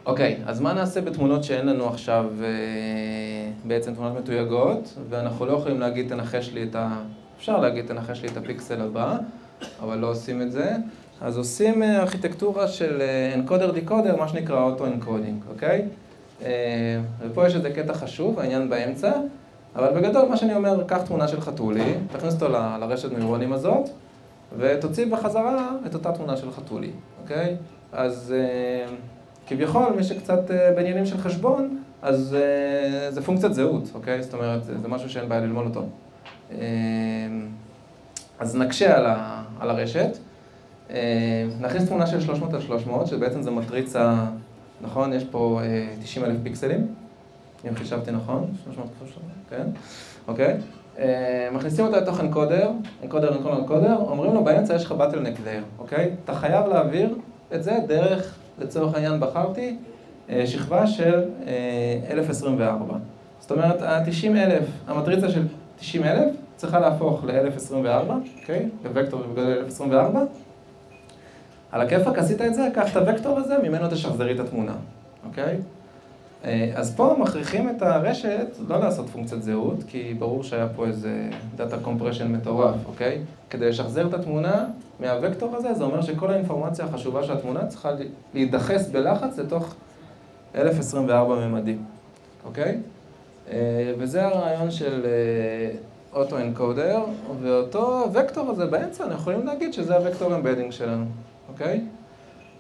אה, אוקיי, אז מה נעשה בתמונות שאין לנו עכשיו אה, בעצם תמונות מתויגות, ואנחנו לא יכולים להגיד תנחש לי את ה... אפשר להגיד תנחש לי את הפיקסל הבא, אבל לא עושים את זה. אז עושים אה, ארכיטקטורה של encoder decoder, מה שנקרא auto-encoding, אוקיי? ופה יש איזה קטע חשוב, העניין באמצע, אבל בגדול מה שאני אומר, קח תמונה של חתולי, תכניס אותו לרשת נוירונים הזאת, ותוציא בחזרה את אותה תמונה של חתולי, אוקיי? אז אה, כביכול, מי שקצת אה, בעניינים של חשבון, אז אה, זה פונקציית זהות, אוקיי? זאת אומרת, זה משהו שאין בעיה ללמוד אותו. אז נקשה על, ה, על הרשת. נכניס תמונה של 300 על 300, שבעצם זה מטריצה, נכון? יש פה 90 אלף פיקסלים, אם חישבתי נכון, 300 על 300, כן? אוקיי? אה, מכניסים אותה לתוך אנקודר, אנקודר, אנקודר, אנקודר, אומרים לו באמצע יש לך באטלנק there, אוקיי? אתה חייב להעביר את זה דרך, לצורך העניין בחרתי, אה, שכבה של 1024. אה, זאת אומרת, ה-90 אלף, המטריצה של 90 אלף צריכה להפוך ל-1024, אוקיי? לוקטור בגודל 1024. אחלה כיפאק עשית את זה, קח את הוקטור הזה, ממנו תשחזרי את התמונה, אוקיי? אה, אז פה מכריחים את הרשת לא לעשות פונקציית זהות, כי ברור שהיה פה איזה data compression מטורף, אוקיי? כדי לשחזר את התמונה מהוקטור הזה, זה אומר שכל האינפורמציה החשובה של התמונה צריכה להידחס בלחץ לתוך 1024 ממדים, אוקיי? אה, וזה הרעיון של auto-encoder, ואותו וקטור הזה באמצע, אנחנו יכולים להגיד שזה הוקטור embedding שלנו, אוקיי?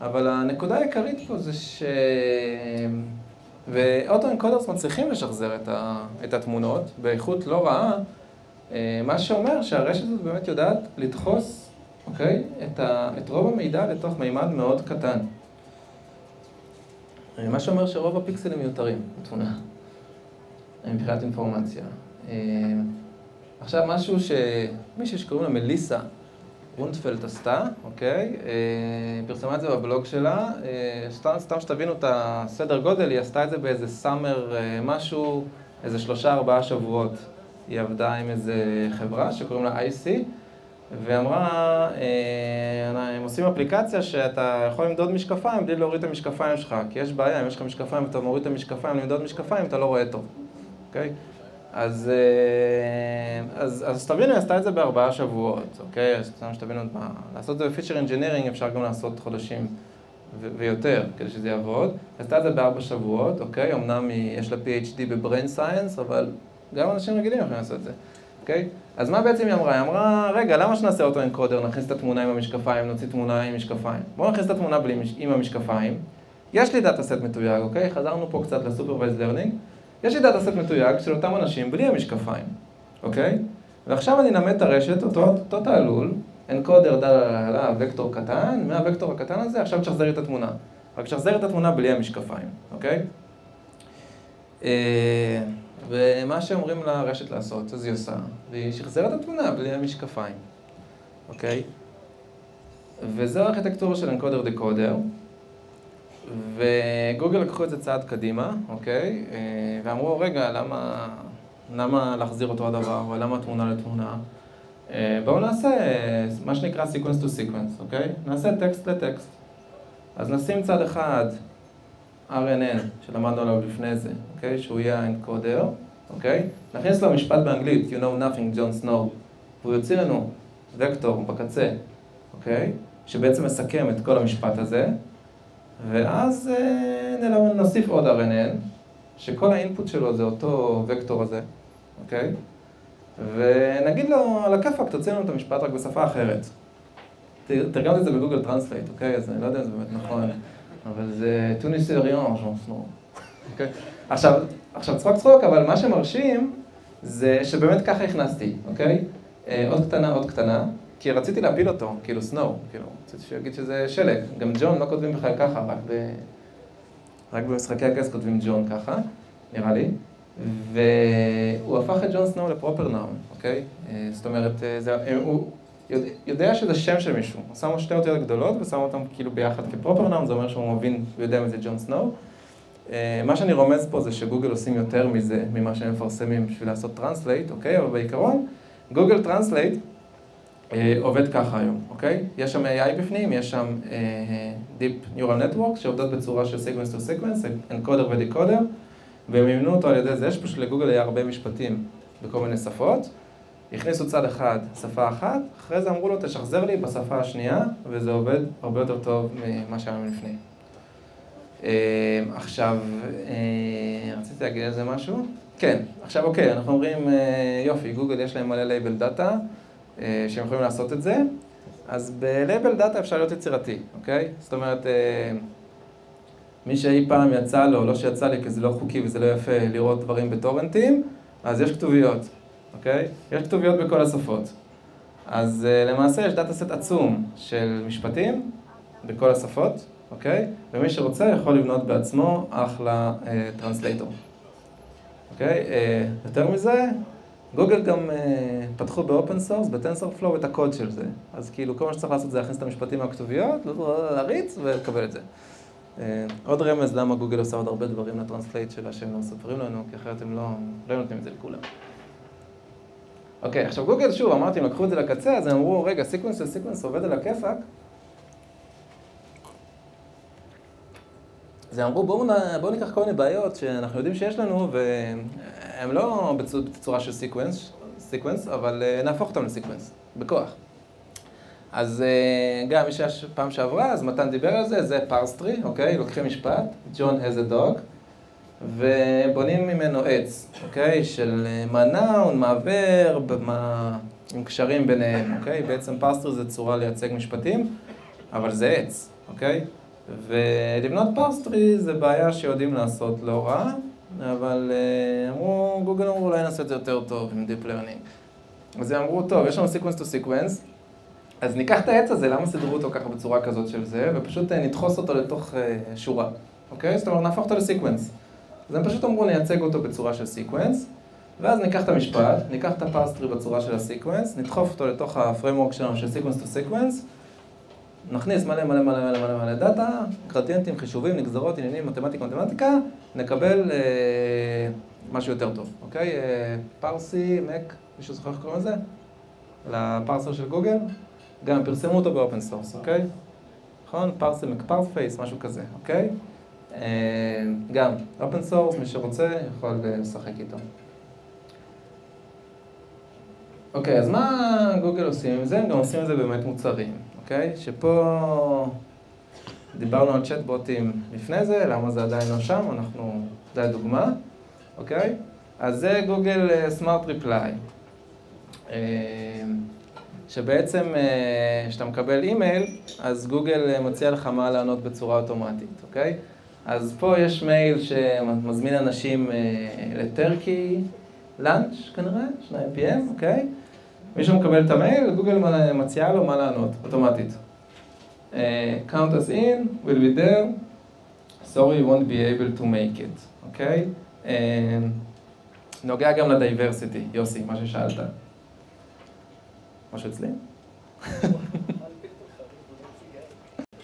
אבל הנקודה העיקרית פה זה ש... ו-auto-encoders מצליחים לשחזר את, ה, את התמונות באיכות לא רעה, אה, מה שאומר שהרשת הזאת באמת יודעת לדחוס, אוקיי, את, ה, את רוב המידע לתוך מימד מאוד קטן. אה, מה שאומר שרוב הפיקסלים מיותרים בתמונה, מבחינת אינפורמציה. אה, עכשיו משהו שמישהו שקוראים לה מליסה, רונטפלד עשתה, אוקיי? אה, פרסמה את זה בבלוג שלה. אה, סתם, סתם שתבינו את הסדר גודל, היא עשתה את זה באיזה סאמר אה, משהו, איזה שלושה ארבעה שבועות. היא עבדה עם איזה חברה שקוראים לה IC, ואמרה, הם עושים אפליקציה שאתה יכול למדוד משקפיים בלי להוריד את המשקפיים שלך, כי יש בעיה, אם יש לך משקפיים ואתה מוריד את המשקפיים למדוד משקפיים, אתה לא רואה טוב, אוקיי? אז, אה, אז, אז תבינו, היא עשתה את זה בארבעה שבועות, אוקיי? אז סתם שתבינו מה, לעשות את זה בפיצ'ר אינג'ינירינג אפשר גם לעשות חודשים ויותר כדי שזה יעבוד. עשתה את זה בארבע שבועות, אוקיי? אמנם היא, יש לה PhD בבריין סייאנס, אבל גם אנשים רגילים יכולים לעשות את זה, אוקיי? אז מה בעצם היא אמרה? היא אמרה, רגע, למה שנעשה auto-encoder, נכניס את התמונה עם המשקפיים, נוציא תמונה עם משקפיים? בואו נכניס את התמונה בלי, עם המשקפיים. יש לי data set מתויג, אוקיי? חזרנו פה קצת ל-supervised learning. יש לי data set מתויג של אותם אנשים בלי המשקפיים, אוקיי? ועכשיו אני נלמד את הרשת, אותו, אותו תעלול, encoder לוקטור קטן, מהווקטור הקטן הזה עכשיו תשחזרי את התמונה. רק תשחזרי את התמונה בלי המשקפיים, אוקיי? אה, ומה שאומרים לרשת לעשות, אז היא עושה, והיא שחזרה את התמונה בלי המשקפיים, אוקיי? וזו הארכיטקטורה של אנקודר דקודר. וגוגל לקחו את זה צעד קדימה, אוקיי? אה, ואמרו, רגע, למה, למה להחזיר אותו הדבר, או למה תמונה לתמונה? אה, בואו נעשה מה שנקרא sequence to sequence, אוקיי? נעשה טקסט לטקסט. אז נשים צד אחד RNN, שלמדנו עליו לפני זה, אוקיי? שהוא יהיה האנקודר, אוקיי? נכניס לו משפט באנגלית, you know nothing, John Snow, והוא יוציא לנו וקטור בקצה, אוקיי? שבעצם מסכם את כל המשפט הזה, ואז אה, נוסיף עוד RNN, שכל האינפוט שלו זה אותו וקטור הזה, אוקיי? ונגיד לו, על הכיפאק, תוציא לנו את המשפט רק בשפה אחרת. תרגמתי את זה בגוגל Translate, אוקיי? אז אני לא יודע אם זה באמת נכון, אבל זה טוניסי אריון, אוקיי? עכשיו, עכשיו צחוק צחוק, אבל מה שמרשים זה שבאמת ככה הכנסתי, אוקיי? אה, עוד קטנה, עוד קטנה. כי רציתי להפיל אותו, כאילו snow, כאילו, רציתי שיגיד שזה שלג. גם ג'ון לא כותבים בכלל ככה, רק רק במשחקי הכס כותבים ג'ון ככה, נראה לי. והוא הפך את ג'ון סנואו ל-proper noun, אוקיי? אה, זאת אומרת, אה, זה, אה, הוא יודע שזה שם של מישהו. הוא שם שתי אותיות גדולות ושם אותם כאילו ביחד כ-proper noun, זה אומר שהוא מבין, הוא יודע מי זה ג'ון סנואו. מה שאני רומז פה זה שגוגל עושים יותר מזה, ממה שהם מפרסמים בשביל לעשות translate, אוקיי? אבל בעיקרון, גוגל Translate עובד ככה היום, אוקיי? יש שם AI בפנים, יש שם Deep Neural Network שעובדות בצורה של Sequence to Sequence, Encoder ו-Decoder. והם אימנו אותו על ידי זה שפשוט לגוגל היה הרבה משפטים בכל מיני שפות. הכניסו צד אחד, שפה אחת, אחרי זה אמרו לו תשחזר לי בשפה השנייה, וזה עובד הרבה יותר טוב ממה שהיה לפני. אה, עכשיו, אה, רציתי להגיד על זה משהו? כן, עכשיו אוקיי, אנחנו אומרים אה, יופי, גוגל יש להם מלא labeled data, שהם יכולים לעשות את זה, אז ב-labeled data אפשר להיות יצירתי, אוקיי? זאת אומרת, מי שאי פעם יצא לו, לא שיצא לי כי זה לא חוקי וזה לא יפה לראות דברים בטורנטים, אז יש כתוביות, אוקיי? יש כתוביות בכל השפות. אז uh, למעשה יש data set עצום של משפטים בכל השפות, אוקיי? ומי שרוצה יכול לבנות בעצמו אחלה translator. אוקיי? יותר מזה, גוגל גם uh, פתחו ב-open source, ב-TensorFlow, את הקוד של זה. אז כאילו כל מה שצריך לעשות זה להכניס את המשפטים מהכתוביות, להריץ ולקבל את זה. אה, עוד רמז למה גוגל עושה עוד הרבה דברים ל-Translate שלה שהם לא מספרים לנו, כי אחרת הם לא, לא נותנים את זה לכולם. אוקיי, עכשיו גוגל, שוב, אמרתי, הם לקחו את זה לקצה, אז הם אמרו, רגע, sequence to sequence עובד על הכיפאק. אז הם אמרו, בואו בוא ניקח כל מיני בעיות שאנחנו יודעים שיש לנו, והן לא בצורה של sequence, sequence, אבל אה, נהפוך אותם ל-sequence, בכוח. אז אה, גם מי שהיה פעם שעברה, אז מתן דיבר על זה, זה parse tree, אוקיי? לוקחים משפט, ג'ון has a dog, ובונים ממנו עץ, אוקיי? של אה, מה נאון, מה verb, מה... עם קשרים ביניהם, אוקיי? בעצם parse tree זה צורה לייצג משפטים, אבל זה עץ, אוקיי? ולבנות parse tree זה בעיה שיודעים לעשות לא רע, אבל אה, אמרו, גוגל אמרו אולי נעשה את זה יותר טוב עם Deep Learning. אז הם אמרו, טוב, יש לנו sequence to sequence, אז ניקח את העץ הזה, למה סידרו אותו ככה בצורה כזאת של זה, ופשוט אה, נדחוס אותו לתוך אה, שורה, אוקיי? זאת אומרת, נהפוך אותו ל-sequence. אז הם פשוט אמרו, נייצג אותו בצורה של sequence, ואז ניקח את המשפט, ניקח את ה-parse tree בצורה של ה-sequence, נדחוף אותו לתוך ה-framework שלנו של sequence to sequence, נכניס מלא מלא מלא מלא מלא מלא data, גרדיאנטים, חישובים, נגזרות, עניינים, מתמטיקה, מתמטיקה, נקבל אה, משהו יותר טוב, אוקיי? אה, Parsey, Mc, מישהו זוכר איך קוראים לזה? ל-parser של גוגל? גם פרסמו אותו ב-open source, אוקיי? נכון? Parsey McParseface, משהו כזה, אוקיי? אה, גם open source, מי שרוצה יכול אה, לשחק איתו. אוקיי, אז מה גוגל עושים עם זה? הם גם עושים את זה באמת מוצרים, אוקיי? שפה דיברנו על צ'טבוטים לפני זה, למה זה עדיין לא שם, אנחנו, זה הדוגמה, אוקיי? אז זה גוגל Smart Reply. שבעצם אה, כשאתה מקבל אימייל, אז גוגל אה, מציע לך מה לענות בצורה אוטומטית, אוקיי? אז פה יש מייל שמזמין אנשים אה, ל-turkey lunch כנראה, 2 PM, אוקיי? מי שמקבל את המייל, גוגל מציעה לו מה לענות, אוטומטית. Uh, count us in, we'll be there, sorry, you won't be able to make it, אוקיי? Okay? Uh, נוגע גם ל diversity, יוסי, מה ששאלת. משהו אצלי?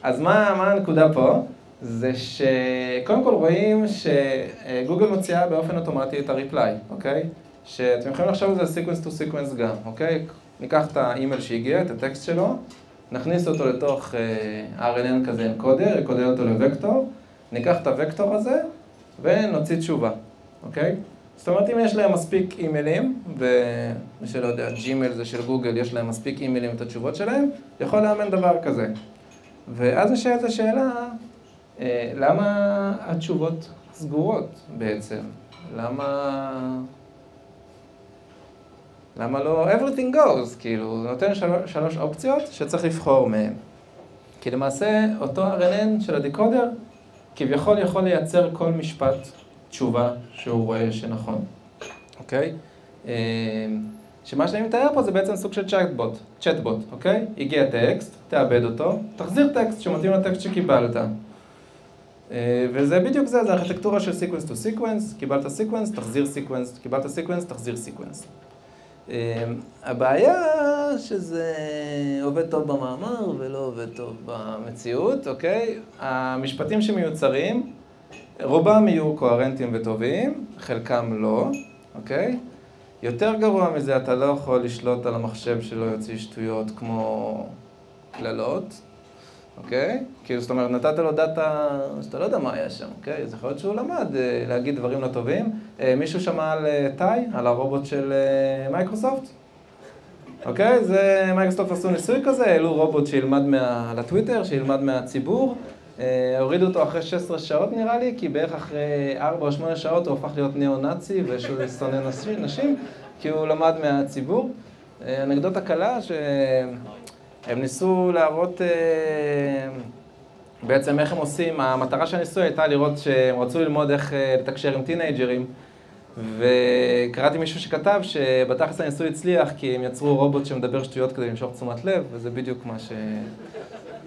אז מה, מה הנקודה פה? זה שקודם כל רואים שגוגל מוציאה באופן אוטומטי את ה reply, אוקיי? שאתם יכולים לחשוב על זה sequence to sequence גם, אוקיי? ניקח את האימייל שהגיע, את הטקסט שלו, נכניס אותו לתוך uh, RNN כזה encoder, יקודר אותו לוקטור, ניקח את הוקטור הזה ונוציא תשובה, אוקיי? זאת אומרת, אם יש להם מספיק אימיילים, ומי שלא יודע, ג'ימייל זה של גוגל, יש להם מספיק אימיילים את התשובות שלהם, יכול לאמן דבר כזה. ואז נשאלת השאלה, אה, למה התשובות סגורות בעצם? למה... למה לא everything goes? כאילו, הוא נותן שלוש, שלוש אופציות שצריך לבחור מהן. כי למעשה, אותו RNN של הדיקודר כביכול יכול לייצר כל משפט תשובה שהוא רואה שנכון, אוקיי? אמ, שמה שאני מתאר פה זה בעצם סוג של צ'אטבוט, צ'אטבוט, אוקיי? הגיע טקסט, תאבד אותו, תחזיר טקסט שמתאים לטקסט שקיבלת. אה, וזה בדיוק זה, זה ארכיטקטורה של sequence to sequence, קיבלת sequence, תחזיר sequence, קיבלת sequence, תחזיר sequence. אה, הבעיה שזה עובד טוב במאמר ולא עובד טוב במציאות, אוקיי? המשפטים שמיוצרים, רובם יהיו קוהרנטיים וטובים, חלקם לא, אוקיי? יותר גרוע מזה, אתה לא יכול לשלוט על המחשב שלא יוציא שטויות כמו קללות, אוקיי? כאילו, זאת אומרת, נתת לו דאטה שאתה לא יודע מה היה שם, אוקיי? אז יכול להיות שהוא למד אה, להגיד דברים לא טובים. אה, מישהו שמע על אה, טאי, על הרובוט של מייקרוסופט? אוקיי? זה, מייקרוסופט עשו ניסוי כזה, העלו רובוט שילמד מה... לטוויטר, שילמד מהציבור. הורידו אותו אחרי 16 שעות נראה לי, כי בערך אחרי 4 או 8 שעות הוא הפך להיות ניאו-נאצי ושהוא שונא נשים, כי הוא למד מהציבור. אנקדוטה קלה, ש... הם ניסו להראות אה, בעצם איך הם עושים, המטרה של הניסוי הייתה לראות שהם רצו ללמוד איך אה, לתקשר עם טינג'רים וקראתי מישהו שכתב שבתכלס הניסוי הצליח כי הם יצרו רובוט שמדבר שטויות כדי למשוך תשומת לב וזה בדיוק מה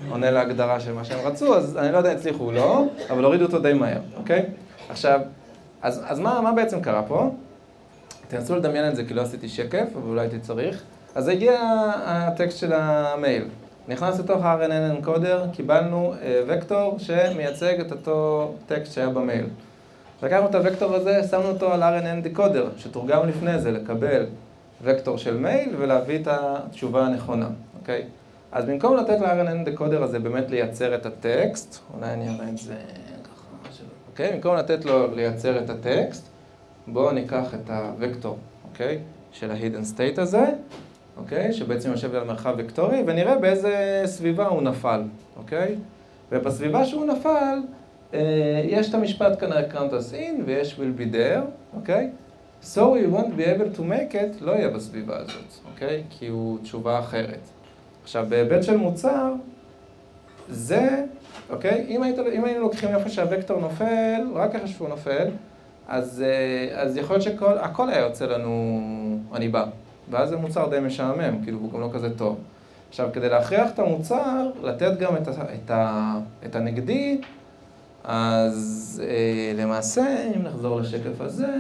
שעונה להגדרה של מה שהם רצו, אז אני לא יודע הצליחו או לא, אבל הורידו אותו די מהר, אוקיי? עכשיו, אז, אז מה, מה בעצם קרה פה? תנסו לדמיין את זה כי לא עשיתי שקף, אבל אולי הייתי צריך. אז הגיע הטקסט של המייל. נכנס לתוך ה-RNN encoder, קיבלנו אה, וקטור שמייצג את אותו טקסט שהיה במייל. לקחנו את הוקטור הזה, שמנו אותו על RNN decoder, שתורגם לפני זה לקבל וקטור של מייל ולהביא את התשובה הנכונה, אוקיי? אז במקום לתת ל-RNN decoder הזה באמת לייצר את הטקסט, אולי אני אראה את זה ככה, אוקיי? במקום לתת לו לייצר את הטקסט, בואו ניקח את הוקטור, אוקיי? של ה-hidden state הזה, אוקיי? שבעצם יושב על מרחב וקטורי, ונראה באיזה סביבה הוא נפל, אוקיי? ובסביבה שהוא נפל, אה, יש את המשפט כנראה count us in ויש will be there, אוקיי? So we won't be able to make it לא יהיה בסביבה הזאת, אוקיי? כי הוא תשובה אחרת. עכשיו, בהיבט של מוצר, זה, אוקיי? אם, היית, אם היינו לוקחים איפה שהוקטור נופל, רק איפה שהוא נופל, אז, אה, אז יכול להיות שהכל היה יוצא לנו אני בא. ואז זה מוצר די משעמם, כאילו הוא גם לא כזה טוב. עכשיו, כדי להכריח את המוצר, לתת גם את, ה, את, ה, את הנגדי, אז אה, למעשה, אם נחזור לשקף הזה,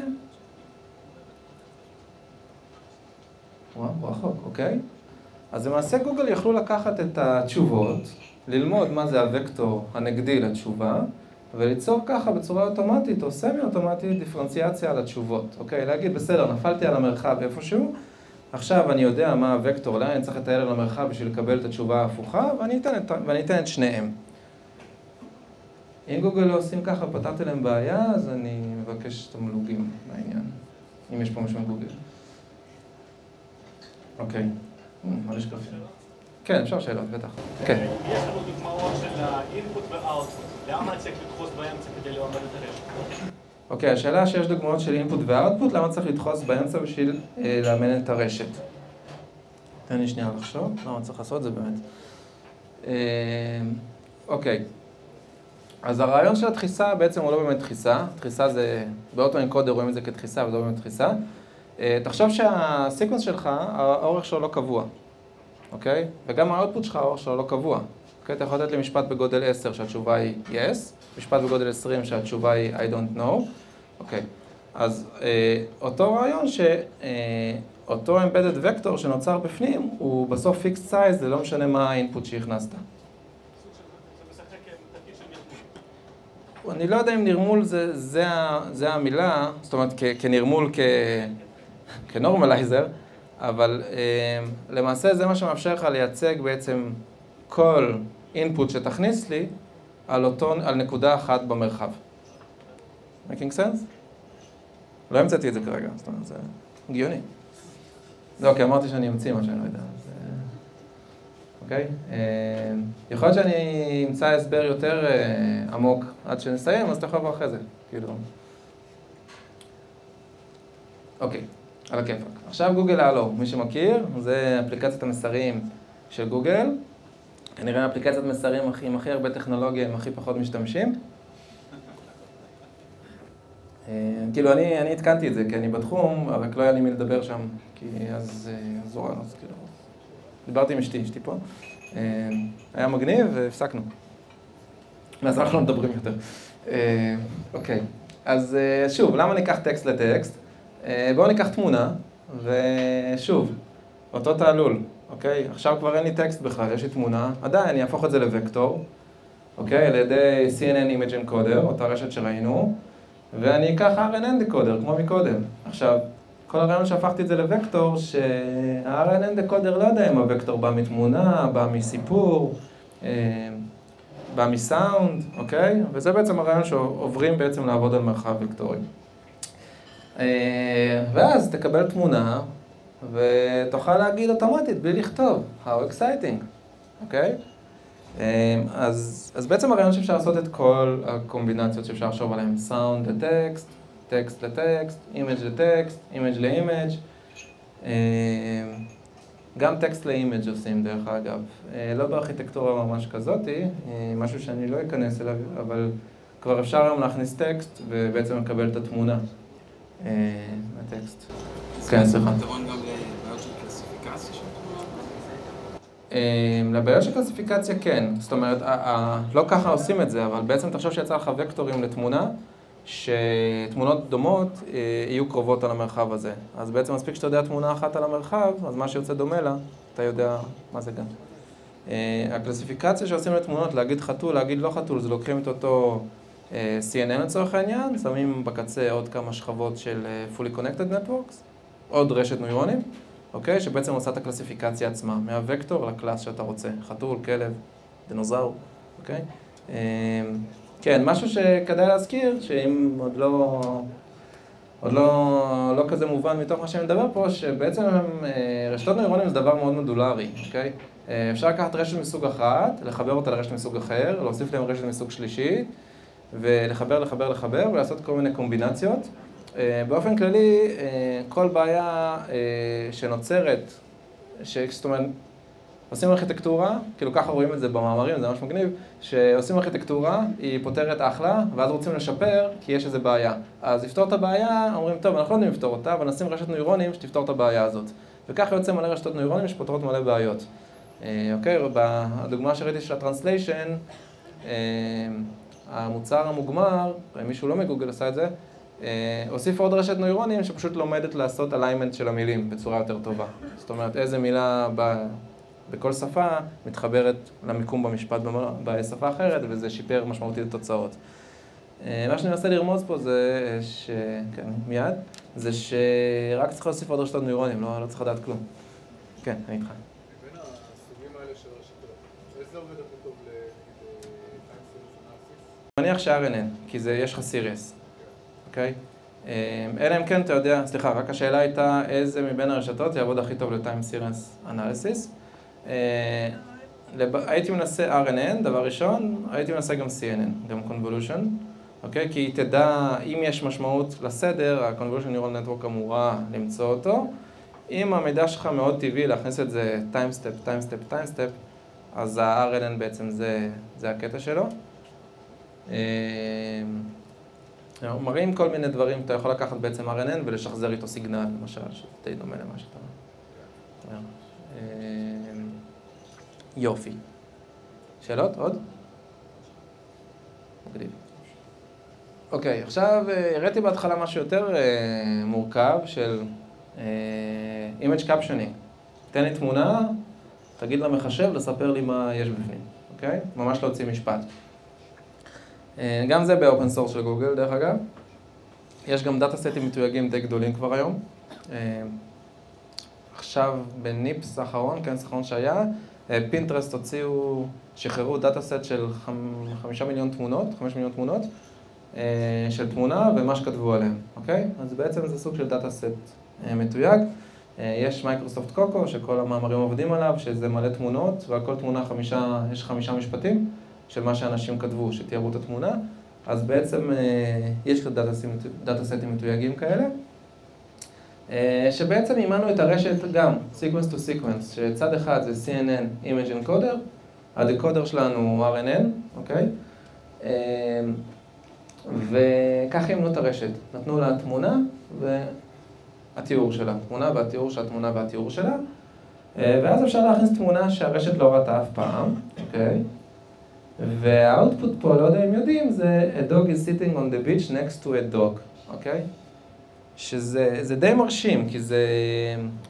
וואו, רחוק, אוקיי? אז למעשה גוגל יכלו לקחת את התשובות, ללמוד מה זה הוקטור הנגדי לתשובה, וליצור ככה בצורה אוטומטית או סמי אוטומטית דיפרנציאציה על התשובות, אוקיי? להגיד, בסדר, נפלתי על המרחב איפשהו, עכשיו אני יודע מה הוקטור, לאן אני צריך על המרחב בשביל לקבל את התשובה ההפוכה, ואני אתן את, ואני אתן את שניהם. אם גוגל לא עושים ככה, פתרתי להם בעיה, אז אני מבקש תמלוגים מהעניין, אם יש פה משהו מגוגל. אוקיי, מלא שקפים. כן, אפשר שאלות, בטח. כן. יש לנו דוגמאות של האינפוט והאוטפוט, למה צריך לדחוס באמצע כדי ללמד את הרשת? אוקיי, השאלה שיש דוגמאות של אינפוט ואוטפוט, למה צריך לדחוס באמצע בשביל אה, לאמן את הרשת? תן לי שנייה לחשוב, למה צריך לעשות את זה באמת. אה, אוקיי, אז הרעיון של הדחיסה בעצם הוא לא באמת דחיסה, דחיסה זה, באוטו אנקודר רואים את זה כדחיסה וזה לא באמת דחיסה. אה, תחשוב שהסיקוונס שלך, האורך שלו לא קבוע, אוקיי? וגם האוטפוט שלך, האורך שלו לא קבוע. אוקיי? אתה יכול לתת לי משפט בגודל 10 שהתשובה היא yes, משפט בגודל 20 שהתשובה היא I don't know, אוקיי. אז אה, אותו רעיון שאותו אה, embedded vector שנוצר בפנים הוא בסוף fixed size, זה לא משנה מה האינפוט שהכנסת. אני לא יודע אם נרמול זה, זה, זה המילה, זאת אומרת כ, כנרמול, כנורמלייזר, אבל אה, למעשה זה מה שמאפשר לך לייצג בעצם כל אינפוט שתכניס לי על, אותו, על נקודה אחת במרחב. making sense? לא המצאתי את זה כרגע, זאת אומרת, זה הגיוני. זה אוקיי, אמרתי שאני אמציא מה שאני לא יודע. אוקיי? אה, יכול להיות שאני אמצא הסבר יותר אה, עמוק עד שנסיים, אז אתה יכול לבוא אחרי זה, כאילו. אוקיי, על הכיפאק. עכשיו גוגל הלו, מי שמכיר, זה אפליקציית המסרים של גוגל. כנראה אפליקציית מסרים עם הכי הרבה טכנולוגיה, עם הכי פחות משתמשים. אה, כאילו, אני, התקנתי את זה, כי אני בתחום, רק לא היה לי מי לדבר שם, כי אז זורן, אז כאילו... דיברתי עם אשתי, אשתי פה. אה, היה מגניב והפסקנו. אז אנחנו לא מדברים יותר. אה, אוקיי, אז אה, שוב, למה ניקח טקסט לטקסט? אה, בואו ניקח תמונה, ושוב, אותו תעלול, אוקיי? עכשיו כבר אין לי טקסט בכלל, יש לי תמונה, עדיין אני אהפוך את זה לוקטור, אוקיי? על ידי CNN Image Encoder, אותה רשת שראינו, ואני אקח RNN דקודר, כמו מקודם. עכשיו, כל הרעיון שהפכתי את זה לוקטור, שה-RNN דקודר לא יודע אם הוקטור בא מתמונה, בא מסיפור, אה, בא מסאונד, אוקיי? וזה בעצם הרעיון שעוברים בעצם לעבוד על מרחב וקטורי. אה, ואז תקבל תמונה, ותוכל להגיד אוטומטית, בלי לכתוב, How exciting, אוקיי? אה, אז, אז בעצם הרעיון שאפשר לעשות את כל הקומבינציות שאפשר לחשוב עליהן, סאונד לטקסט, טקסט לטקסט, image לטקסט, image ל image, אה, גם טקסט ל image עושים דרך אגב, אה, לא בארכיטקטורה ממש כזאתי, משהו שאני לא אכנס אליו, אבל כבר אפשר היום להכניס טקסט ובעצם לקבל את התמונה מהטקסט. כן, סליחה. לבעיות של קלסיפיקציה כן, זאת אומרת, לא ככה עושים את זה, אבל בעצם תחשוב שיצא לך וקטורים לתמונה, שתמונות דומות אה, יהיו קרובות על המרחב הזה. אז בעצם מספיק שאתה יודע תמונה אחת על המרחב, אז מה שיוצא דומה לה, אתה יודע מה זה גם. אה, הקלסיפיקציה שעושים לתמונות, להגיד חתול, להגיד לא חתול, זה לוקחים את אותו אה, CNN לצורך העניין, שמים בקצה עוד כמה שכבות של fully connected networks, עוד רשת נוירונים. אוקיי? שבעצם עושה את הקלסיפיקציה עצמה, מהוקטור לקלאס שאתה רוצה, חתול, כלב, דינוזאור, אוקיי? אמ, כן, משהו שכדאי להזכיר, שאם עוד לא, עוד לא, לא כזה מובן מתוך מה שאני מדבר פה, שבעצם אה, רשתות נוירונים זה דבר מאוד מודולרי, אוקיי? אה, אפשר לקחת רשת מסוג אחת, לחבר אותה לרשת מסוג אחר, להוסיף להם רשת מסוג שלישי, ולחבר, לחבר, לחבר, ולעשות כל מיני קומבינציות. אה, באופן כללי, אה, כל בעיה אה, שנוצרת, זאת אומרת, עושים ארכיטקטורה, כאילו ככה רואים את זה במאמרים, זה ממש מגניב, שעושים ארכיטקטורה, היא פותרת אחלה, ואז רוצים לשפר, כי יש איזה בעיה. אז לפתור את הבעיה, אומרים, טוב, אנחנו לא יודעים לפתור אותה, אבל נשים רשת נוירונים שתפתור את הבעיה הזאת. וככה יוצא מלא רשתות נוירונים שפותרות מלא בעיות. אוקיי, בדוגמה שראיתי של ה translation, המוצר המוגמר, מישהו לא מגוגל עשה את זה, אה, הוסיף עוד רשת נוירונים שפשוט לומדת לעשות alignment של המילים בצורה יותר טובה. זאת אומרת, איזה מילה ב... בכל שפה מתחברת למיקום במשפט בשפה אחרת, וזה שיפר משמעותית את התוצאות. אה, מה שאני מנסה לרמוז פה זה ש... כן, מיד, זה שרק צריך להוסיף עוד רשתות נוירונים, לא, לא צריך לדעת כלום. כן, אני איתך. מניח ש-RNN, כי זה, יש לך סיריוס. אוקיי? אמ, אלא אם כן אתה יודע, סליחה, רק השאלה הייתה איזה מבין הרשתות יעבוד הכי טוב ל-time series analysis. אה, הייתי מנסה RNN, דבר ראשון, הייתי מנסה גם CNN, גם convolution, אוקיי? כי היא תדע, אם יש משמעות לסדר, ה-convolution neural network אמורה למצוא אותו. אם המידע שלך מאוד טבעי להכניס את זה time step, time step, time step, אז ה-RNN בעצם זה, זה הקטע שלו. אמ, מראים כל מיני דברים, אתה יכול לקחת בעצם RNN ולשחזר איתו סיגנל, למשל, שזה די דומה למה שאתה אומר. אמ, יופי. שאלות? עוד? מגניב. אוקיי, עכשיו אה, הראיתי בהתחלה משהו יותר אה, מורכב של אה, image captioning. תן לי תמונה, תגיד למחשב לספר לי מה יש בפנים, אוקיי? ממש להוציא משפט. אה, גם זה ב open source של גוגל, דרך אגב. יש גם data set ים מתויגים די גדולים כבר היום. אה, עכשיו ב NIPS האחרון, כנס האחרון שהיה, פינטרסט אה, הוציאו, שחררו data set של חמישה מיליון תמונות, חמש מיליון תמונות, של תמונה ומה שכתבו עליהם, אוקיי? אז בעצם זה סוג של data set מתויג. יש מייקרוסופט COCO, שכל המאמרים עובדים עליו, שזה מלא תמונות, ועל כל תמונה חמישה, יש חמישה משפטים. של מה שאנשים כתבו, שתיארו את התמונה, אז בעצם אה, יש data set ים מתויגים כאלה, אה, שבעצם אימנו את הרשת גם, sequence to sequence, שצד אחד זה CNN image encoder, ה decoder שלנו הוא RNN, אוקיי? אה, וככה אימנו את הרשת, נתנו לה תמונה והתיאור שלה, תמונה והתיאור של התמונה והתיאור שלה, ואז אפשר להכניס תמונה שהרשת לא ראתה אף פעם, אוקיי? והאוטפוט פה, לא יודע אם יודעים, זה a dog is sitting on the beach next to a dog, אוקיי? שזה זה די מרשים, כי זה...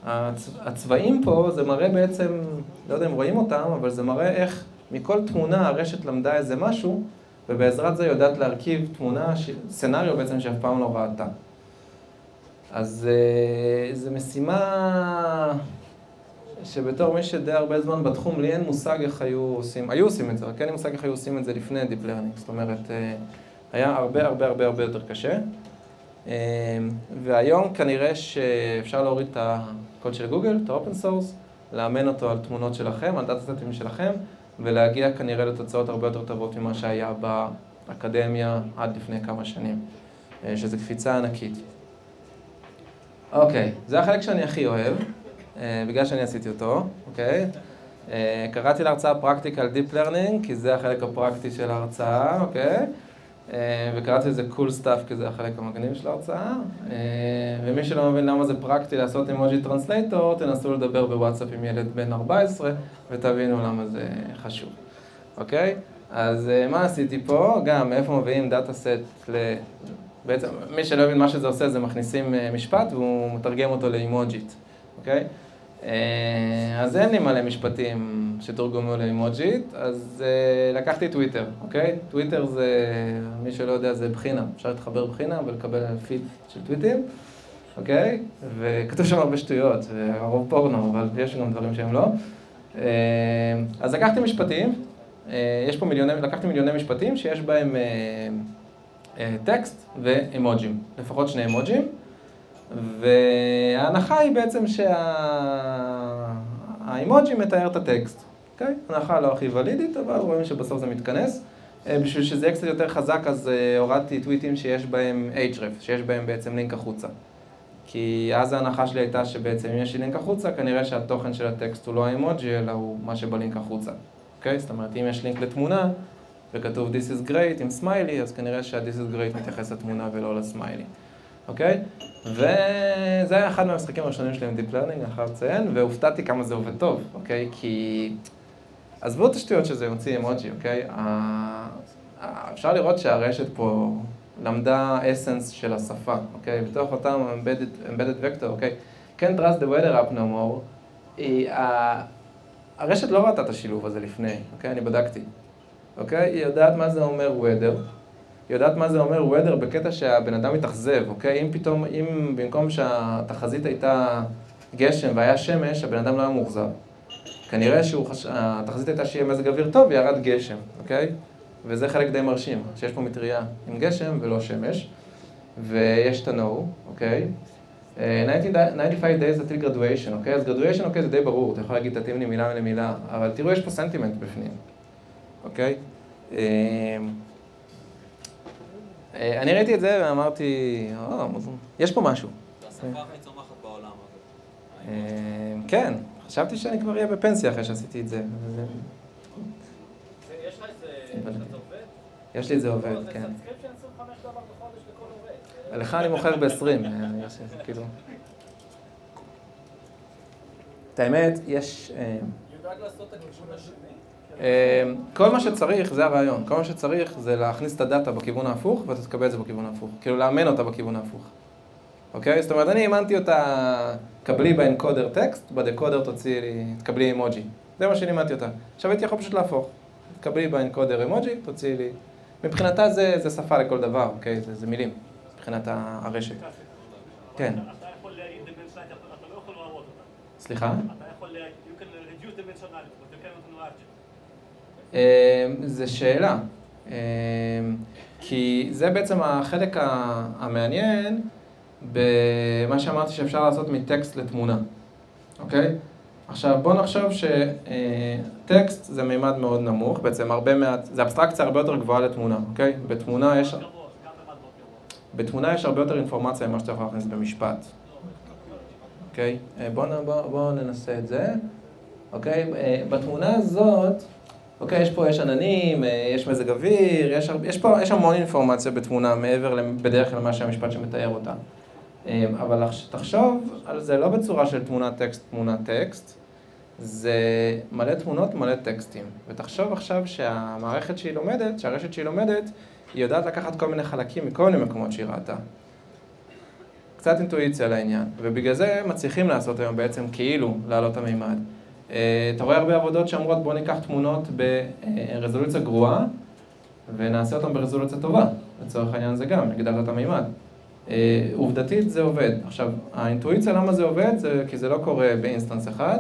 הצ, הצבעים פה, זה מראה בעצם, לא יודע אם רואים אותם, אבל זה מראה איך מכל תמונה הרשת למדה איזה משהו, ובעזרת זה יודעת להרכיב תמונה, ש... סצנריו בעצם שאף פעם לא ראתה. אז אה, זו משימה שבתור מי שדי הרבה זמן בתחום, לי אין מושג איך היו עושים, היו עושים את זה, רק אין לי מושג איך היו עושים את זה לפני Deep Learning, זאת אומרת, אה, היה הרבה הרבה הרבה הרבה יותר קשה. אה, והיום כנראה שאפשר להוריד את הקוד של גוגל, את ה-open source, לאמן אותו על תמונות שלכם, על data set ים שלכם, ולהגיע כנראה לתוצאות הרבה יותר טובות ממה שהיה באקדמיה עד לפני כמה שנים, שזו קפיצה ענקית. אוקיי, זה החלק שאני הכי אוהב, אה, בגלל שאני עשיתי אותו, אוקיי? אה, קראתי להרצאה practical deep learning, כי זה החלק הפרקטי של ההרצאה, אוקיי? אה, וקראתי לזה cool stuff, כי זה החלק המגניב של ההרצאה. ומי שלא מבין למה זה פרקטי לעשות אימוג'י translator, תנסו לדבר בוואטסאפ עם ילד בן 14, ותבינו למה זה חשוב, אוקיי? אז מה עשיתי פה? גם מאיפה מביאים data set ל... בעצם, מי שלא מבין מה שזה עושה, זה מכניסים משפט והוא מתרגם אותו לאימוג'ית, אוקיי? אז אין לי מלא משפטים שתורגמו לאימוג'ית, אז לקחתי טוויטר, אוקיי? טוויטר זה, מי שלא יודע, זה בחינה. אפשר להתחבר בחינה ולקבל פיד של טוויטים, אוקיי? וכתוב שם הרבה שטויות, והרוב פורנו, אבל יש גם דברים שהם לא. אז לקחתי משפטים, יש פה מיליוני, לקחתי מיליוני משפטים שיש בהם טקסט ואימוג'ים, לפחות שני אימוג'ים. וההנחה היא בעצם שהאימוג'י מתאר את הטקסט, אוקיי? הנחה לא הכי ולידית, אבל רואים שבסוף זה מתכנס. בשביל שזה יהיה קצת יותר חזק, אז הורדתי טוויטים שיש בהם href, שיש בהם בעצם לינק החוצה. כי אז ההנחה שלי הייתה שבעצם אם יש לי לינק החוצה, כנראה שהתוכן של הטקסט הוא לא האימוג'י, אלא הוא מה שבלינק החוצה, אוקיי? זאת אומרת, אם יש לינק לתמונה, וכתוב This is great עם סמיילי, אז כנראה שה-This is great מתייחס לתמונה ולא לסמיילי. אוקיי? וזה היה אחד מהמשחקים הראשונים שלי עם Deep Learning, אני חייב לציין, והופתעתי כמה זה עובד טוב, אוקיי? כי... עזבו את השטויות שזה מוציא אמוג'י, אוקיי? אפשר לראות שהרשת פה למדה אסנס של השפה, אוקיי? בתוך אותם embedded, embedded vector, אוקיי? can't trust the weather up no more. היא, הרשת לא ראתה את השילוב הזה לפני, אוקיי? אני בדקתי. אוקיי? היא יודעת מה זה אומר weather. היא יודעת מה זה אומר weather בקטע שהבן אדם מתאכזב, אוקיי? אם פתאום, אם במקום שהתחזית הייתה גשם והיה שמש, הבן אדם לא היה מאוכזב. כנראה שהתחזית הייתה שיהיה מזג אוויר טוב וירד גשם, אוקיי? וזה חלק די מרשים, שיש פה מטריה עם גשם ולא שמש, ויש את ה-No, אוקיי? 95 days until graduation, אוקיי? אז graduation, אוקיי, זה די ברור, אתה יכול להגיד, תתאים לי מילה למילה, אבל תראו, יש פה סנטימנט בפנים, אוקיי? אני ראיתי את זה ואמרתי, יש פה משהו. זה השפה הכי צומחת בעולם. כן, חשבתי שאני כבר אהיה בפנסיה אחרי שעשיתי את זה. יש לך את זה עובד? יש לי את זה עובד, כן. זה subscription 25 דולר בחודש לכל עובד. לך אני מוכר ב-20, כאילו. את האמת, יש... יודעת לעשות את הכיוון השני? כל מה שצריך, זה הרעיון, כל מה שצריך זה להכניס את הדאטה בכיוון ההפוך ואתה תקבל את זה בכיוון ההפוך, כאילו לאמן אותה בכיוון ההפוך, אוקיי? זאת אומרת, אני אימנתי אותה, קבלי באנקודר טקסט, בדקודר תוציאי לי, תקבלי אימוג'י, זה מה שאני אימנתי אותה. עכשיו הייתי יכול פשוט להפוך, תקבלי באנקודר אימוג'י, תוציאי לי, מבחינתה זה, זה שפה לכל דבר, אוקיי? זה, זה מילים, מבחינת הרשת. כן. אתה יכול להעיד דימנציונלית, אתה לא יכול להראות אותה. סליחה? אתה יכול להעיד, זה שאלה, כי זה בעצם החלק המעניין במה שאמרתי שאפשר לעשות מטקסט לתמונה, אוקיי? עכשיו בוא נחשוב שטקסט זה מימד מאוד נמוך, בעצם הרבה מעט, זה אבסטרקציה הרבה יותר גבוהה לתמונה, אוקיי? בתמונה יש, בתמונה יש הרבה יותר אינפורמציה ממה שאתה יכול להכניס במשפט, אוקיי? בואו בוא, בוא ננסה את זה, אוקיי? בתמונה הזאת אוקיי, יש פה, יש עננים, יש מזג אוויר, יש, יש פה, יש המון אינפורמציה בתמונה מעבר בדרך כלל מה שהמשפט שמתאר אותה. אבל תחשוב על זה לא בצורה של תמונת טקסט, תמונת טקסט, זה מלא תמונות, מלא טקסטים. ותחשוב עכשיו שהמערכת שהיא לומדת, שהרשת שהיא לומדת, היא יודעת לקחת כל מיני חלקים מכל מיני מקומות שהיא ראתה. קצת אינטואיציה לעניין, ובגלל זה מצליחים לעשות היום בעצם כאילו להעלות המימד. אה, אתה רואה הרבה עבודות שאומרות בוא ניקח תמונות ברזולוציה גרועה ונעשה אותן ברזולוציה טובה, לצורך העניין זה גם, הגדלת את המימד. אה, עובדתית זה עובד. עכשיו, האינטואיציה למה זה עובד, זה כי זה לא קורה באינסטנס אחד.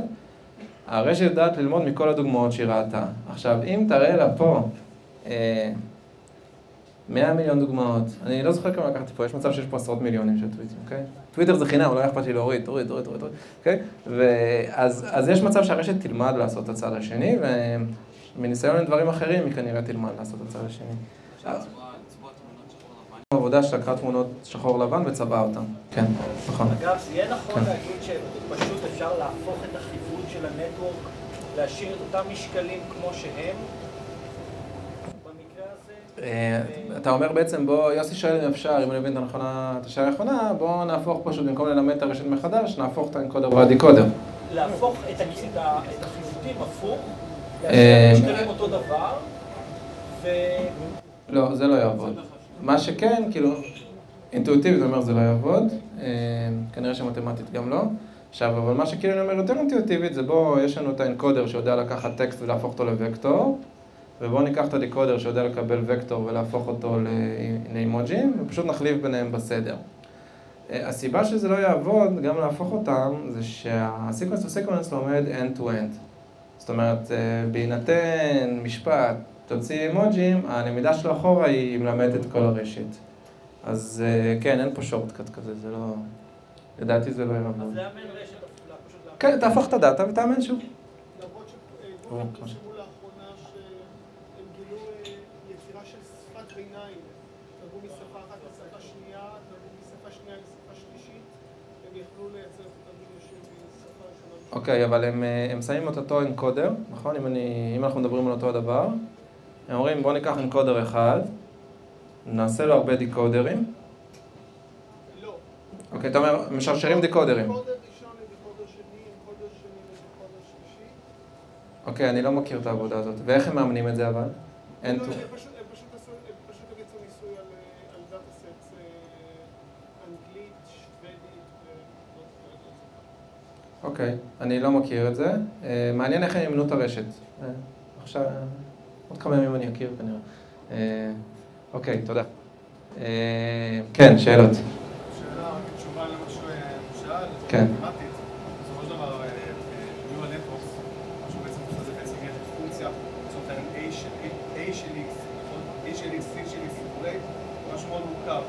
הרשת יודעת ללמוד מכל הדוגמאות שהיא ראתה. עכשיו, אם תראה לה פה אה, 100 מיליון דוגמאות, אני לא זוכר כמה לקחתי פה, יש מצב שיש פה עשרות מיליונים של טוויטים, אוקיי? טוויטר זה חינם, לא היה אכפת לי להוריד, תוריד, תוריד, תוריד, תוריד, אוקיי? ואז אז יש מצב שהרשת תלמד לעשות את הצד השני, ומניסיון עם דברים אחרים היא כנראה תלמד לעשות את הצד השני. עבודה שלקחה תמונות שחור לבן וצבעה אותן, כן, נכון. אגב, זה יהיה נכון כן. להגיד שפשוט אפשר להפוך את החיווי של הנטוורק, להשאיר את אותם משקלים כמו שהם, אתה אומר בעצם, בוא, יוסי שואל אם אפשר, אם אני מבין את הנכונה, את השאלה הנכונה, בוא נהפוך פשוט, במקום ללמד את הרשת מחדש, נהפוך את האנקודר והדיקודר. להפוך את הכיס- את ה- את החיווטים הפוך, אה, משקלים אותו דבר, ו... לא, זה לא יעבוד. מה שכן, כאילו, אינטואיטיבית אומר זה לא יעבוד, אה, כנראה שמתמטית גם לא. עכשיו, אבל מה שכאילו אני אומר יותר אינטואיטיבית זה בוא, יש לנו את האנקודר שיודע לקחת טקסט ולהפוך אותו לוקטור, ובואו ניקח את הדיקודר שיודע לקבל וקטור ולהפוך אותו לאימוג'ים, ופשוט נחליף ביניהם בסדר. אה, הסיבה שזה לא יעבוד, גם להפוך אותם, זה שה-sequence to sequence לומד end-to-end. זאת אומרת, אה, בהינתן משפט, תוציא אימוג'ים, הלמידה שלו אחורה היא מלמדת את כל הרשת. אז אה, כן, אין פה שורטקאט כזה, זה לא... לדעתי זה לא אז יעבוד. לאמן רשת פשוט לאמן. כן, תהפוך את הדאטה ותאמן שוב. למרות או, שגוגל כן. פרסמו לאחרונה שהם גילו אה, יצירה של שפת ביניים. תרגום משפה אחת לשפה שנייה, תרגום משפה שנייה לשפה שלישית, הם יכלו לייצר את התרגום של שפה ראשונה. אוקיי, אבל הם, אה, הם שמים את אותו אנקודר, נכון? אם, אני, אם אנחנו מדברים על אותו הדבר, הם אומרים בואו ניקח אנקודר אחד, נעשה לו הרבה דיקודרים. לא. אוקיי, אתה אומר, משרשרים דיקודרים. אוקיי, אני לא מכיר את העבודה הזאת. ואיך הם מאמנים את זה אבל? אין לא, טו... פשוט אוקיי, אני לא מכיר את זה. אה, מעניין איך הם ימנו את הרשת. אה, עכשיו, עוד כמה ימים אני אכיר כנראה. אה, אוקיי, תודה. כן, שאלות. שאלה, תשובה למה שהוא שאל, כן. מתמטית, בסופו של דבר, ניו נטוורקס, מה שהוא בעצם עושה זה בעצם יש פונקציה, לצורך העניין A של A של X, נכון? A של X, C של X וכולי, משהו מאוד מורכב.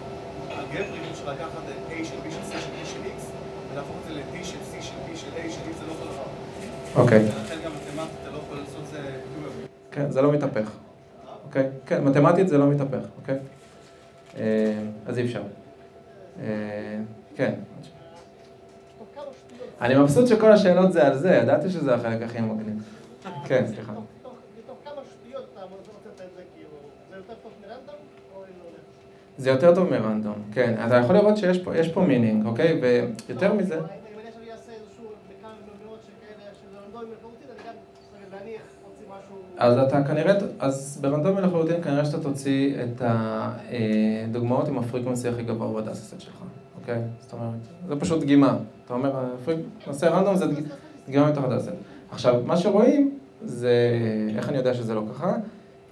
הגברים אפשר לקחת A של B של C של B של X, ולהפוך את זה ל-D של C של B של A של X, זה לא אותו דבר. אוקיי. ולכן גם מתמטית אתה לא יכול לעשות את זה דו-יומי. כן, זה לא מתהפך. אוקיי? כן, מתמטית זה לא מתהפך, אוקיי? אה, אז אי אפשר. אה, כן. אני מבסוט שכל השאלות זה על זה, ידעתי שזה החלק הכי מגניב. כן, סליחה. זה כאילו, זה יותר טוב מ random או לא? זה יותר טוב מ random, כן. אתה יכול לראות שיש פה, יש פה meaning, אוקיי? ויותר מזה... אני מניח שאני אעשה איזשהו בכמה מאות שכאלה שזה רנדומי לחלוטין, אני גם צריך להניח, להוציא משהו... אז אתה כנראה, אז ברנדומי לחלוטין כנראה שאתה תוציא את הדוגמאות עם הפריקוונסי הכי גבוה בדאסט שלך, אוקיי? זאת אומרת, זה פשוט דגימה. אתה אומר, נעשה רנדום זה דג- דגימה מתוך הדאסט. עכשיו, מה שרואים זה, איך אני יודע שזה לא ככה?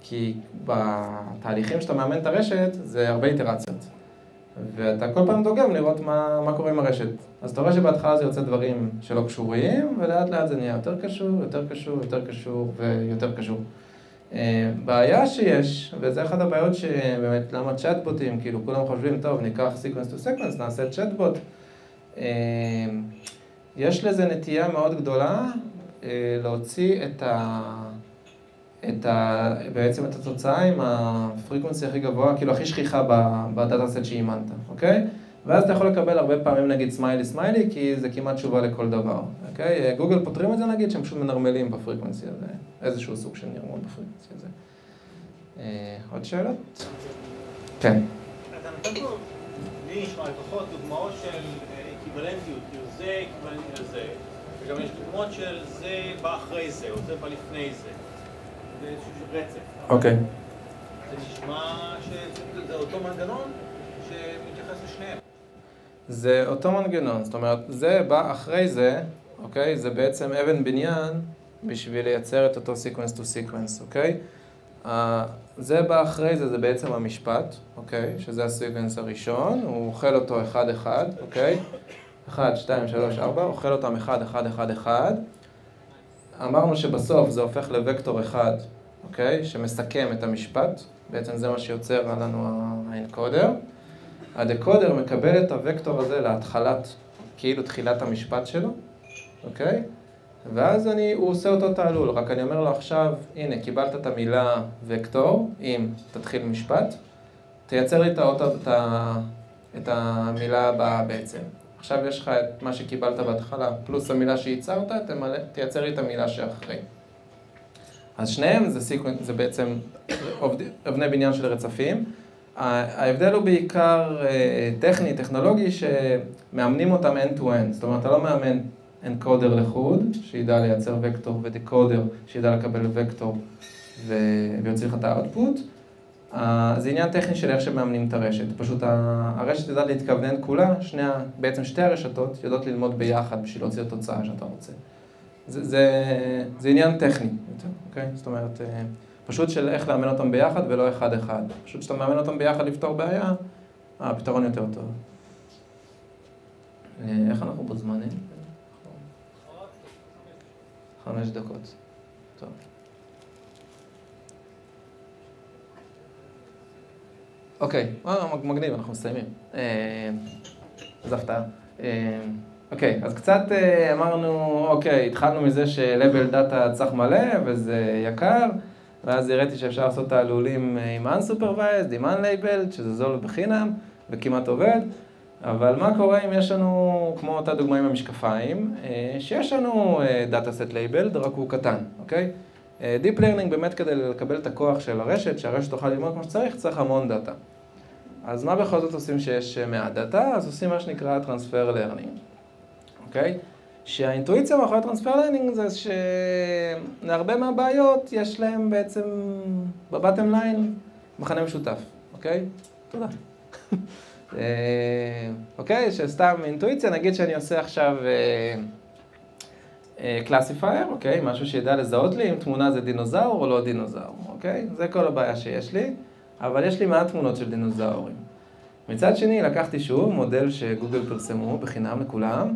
כי בתהליכים שאתה מאמן את הרשת זה הרבה איטרציות. ואתה כל פעם דוגם לראות מה, מה קורה עם הרשת. אז אתה רואה שבהתחלה זה יוצא דברים שלא קשורים, ולאט לאט זה נהיה יותר קשור, יותר קשור, יותר קשור ויותר קשור. אה, בעיה שיש, וזה אחת הבעיות שבאמת, למה צ'אטבוטים, כאילו כולם חושבים, טוב, ניקח sequence to sequence, נעשה צ'אטבוט. אה, יש לזה נטייה מאוד גדולה אה, להוציא את ה... את ה... בעצם את התוצאה עם ה frequency הכי גבוה, כאילו הכי שכיחה ב data set שאימנת, אוקיי? ואז אתה יכול לקבל הרבה פעמים נגיד סמיילי סמיילי, כי זה כמעט תשובה לכל דבר, אוקיי? גוגל פותרים את זה נגיד שהם פשוט מנרמלים ב frequency הזה, איזשהו סוג של נרמול ב frequency הזה. אה, עוד שאלות? כן. אתה נותן פה, לי נשמע לפחות דוגמאות של אה, אקוויוולנטיות, כאילו זה אקוויוולנטי לזה, וגם יש דוגמאות של זה בא אחרי זה, או זה בא לפני זה. זה איזשהו רצף. אוקיי. זה נשמע שזה אותו מנגנון שמתייחס לשניהם. זה אותו מנגנון, זאת אומרת, זה בא אחרי זה, אוקיי? זה בעצם אבן בניין בשביל לייצר את אותו sequence to sequence, אוקיי? Uh, זה בא אחרי זה, זה בעצם המשפט, אוקיי? שזה הסקוונס הראשון, הוא אוכל אותו אחד-אחד, אוקיי? אחד, שתיים, שלוש, ארבע, אוכל אותם אחד, אחד, אחד, אחד. אמרנו שבסוף זה הופך לוקטור אחד, אוקיי? שמסכם את המשפט, בעצם זה מה שיוצר לנו האנקודר. הדקודר מקבל את הוקטור הזה להתחלת, כאילו תחילת המשפט שלו, אוקיי? ואז אני, הוא עושה אותו תעלול, רק אני אומר לו עכשיו, הנה, קיבלת את המילה וקטור, אם תתחיל משפט, תייצר לי את, האות, את, ה, את המילה הבאה בעצם. עכשיו יש לך את מה שקיבלת בהתחלה, פלוס המילה שייצרת, תמלא, תייצר לי את המילה שאחרי. אז שניהם זה, סיקוונ... זה בעצם אבני בניין של רצפים. ההבדל הוא בעיקר אה, טכני, טכנולוגי, שמאמנים אותם end-to-end. זאת אומרת, אתה לא מאמן אנקודר לחוד, שידע לייצר וקטור, ודקודר, שידע לקבל וקטור ויוציא לך את האוטפוט. זה עניין טכני של איך שמאמנים את הרשת. פשוט הרשת יודעת להתכוונן כולה, שני, בעצם שתי הרשתות יודעות ללמוד ביחד בשביל להוציא את התוצאה שאתה רוצה. זה, זה, זה עניין טכני יותר, אוקיי? זאת אומרת, אה, פשוט של איך לאמן אותם ביחד ולא אחד-אחד. פשוט כשאתה מאמן אותם ביחד לפתור בעיה, הפתרון יותר טוב. אה, איך אנחנו בזמנים? חמש דקות. טוב. אוקיי, מגניב, אנחנו מסיימים. איזה הפתעה. אוקיי, אז קצת אמרנו, אוקיי, התחלנו מזה של labeled דאטה צריך מלא וזה יקר, ואז הראיתי שאפשר לעשות תעלולים עם Unsupervised, עם Unlabeled, שזה זול בחינם וכמעט עובד. אבל מה קורה אם יש לנו, כמו אותה דוגמה עם המשקפיים, שיש לנו data set labeled, רק הוא קטן, אוקיי? Deep Learning באמת כדי לקבל את הכוח של הרשת, שהרשת תוכל ללמוד כמו שצריך, צריך המון דאטה. אז מה בכל זאת עושים שיש מעט דאטה? אז עושים מה שנקרא Transfer Learning, אוקיי? שהאינטואיציה מאחורי Transfer Learning זה שלהרבה מהבעיות יש להם בעצם ב bottom line מכנה משותף, אוקיי? תודה. אוקיי? שסתם אינטואיציה, נגיד שאני עושה עכשיו classifier, אוקיי? משהו שידע לזהות לי אם תמונה זה דינוזאור או לא דינוזאור, אוקיי? זה כל הבעיה שיש לי, אבל יש לי מעט תמונות של דינוזאורים. מצד שני, לקחתי שוב מודל שגוגל פרסמו בחינם לכולם,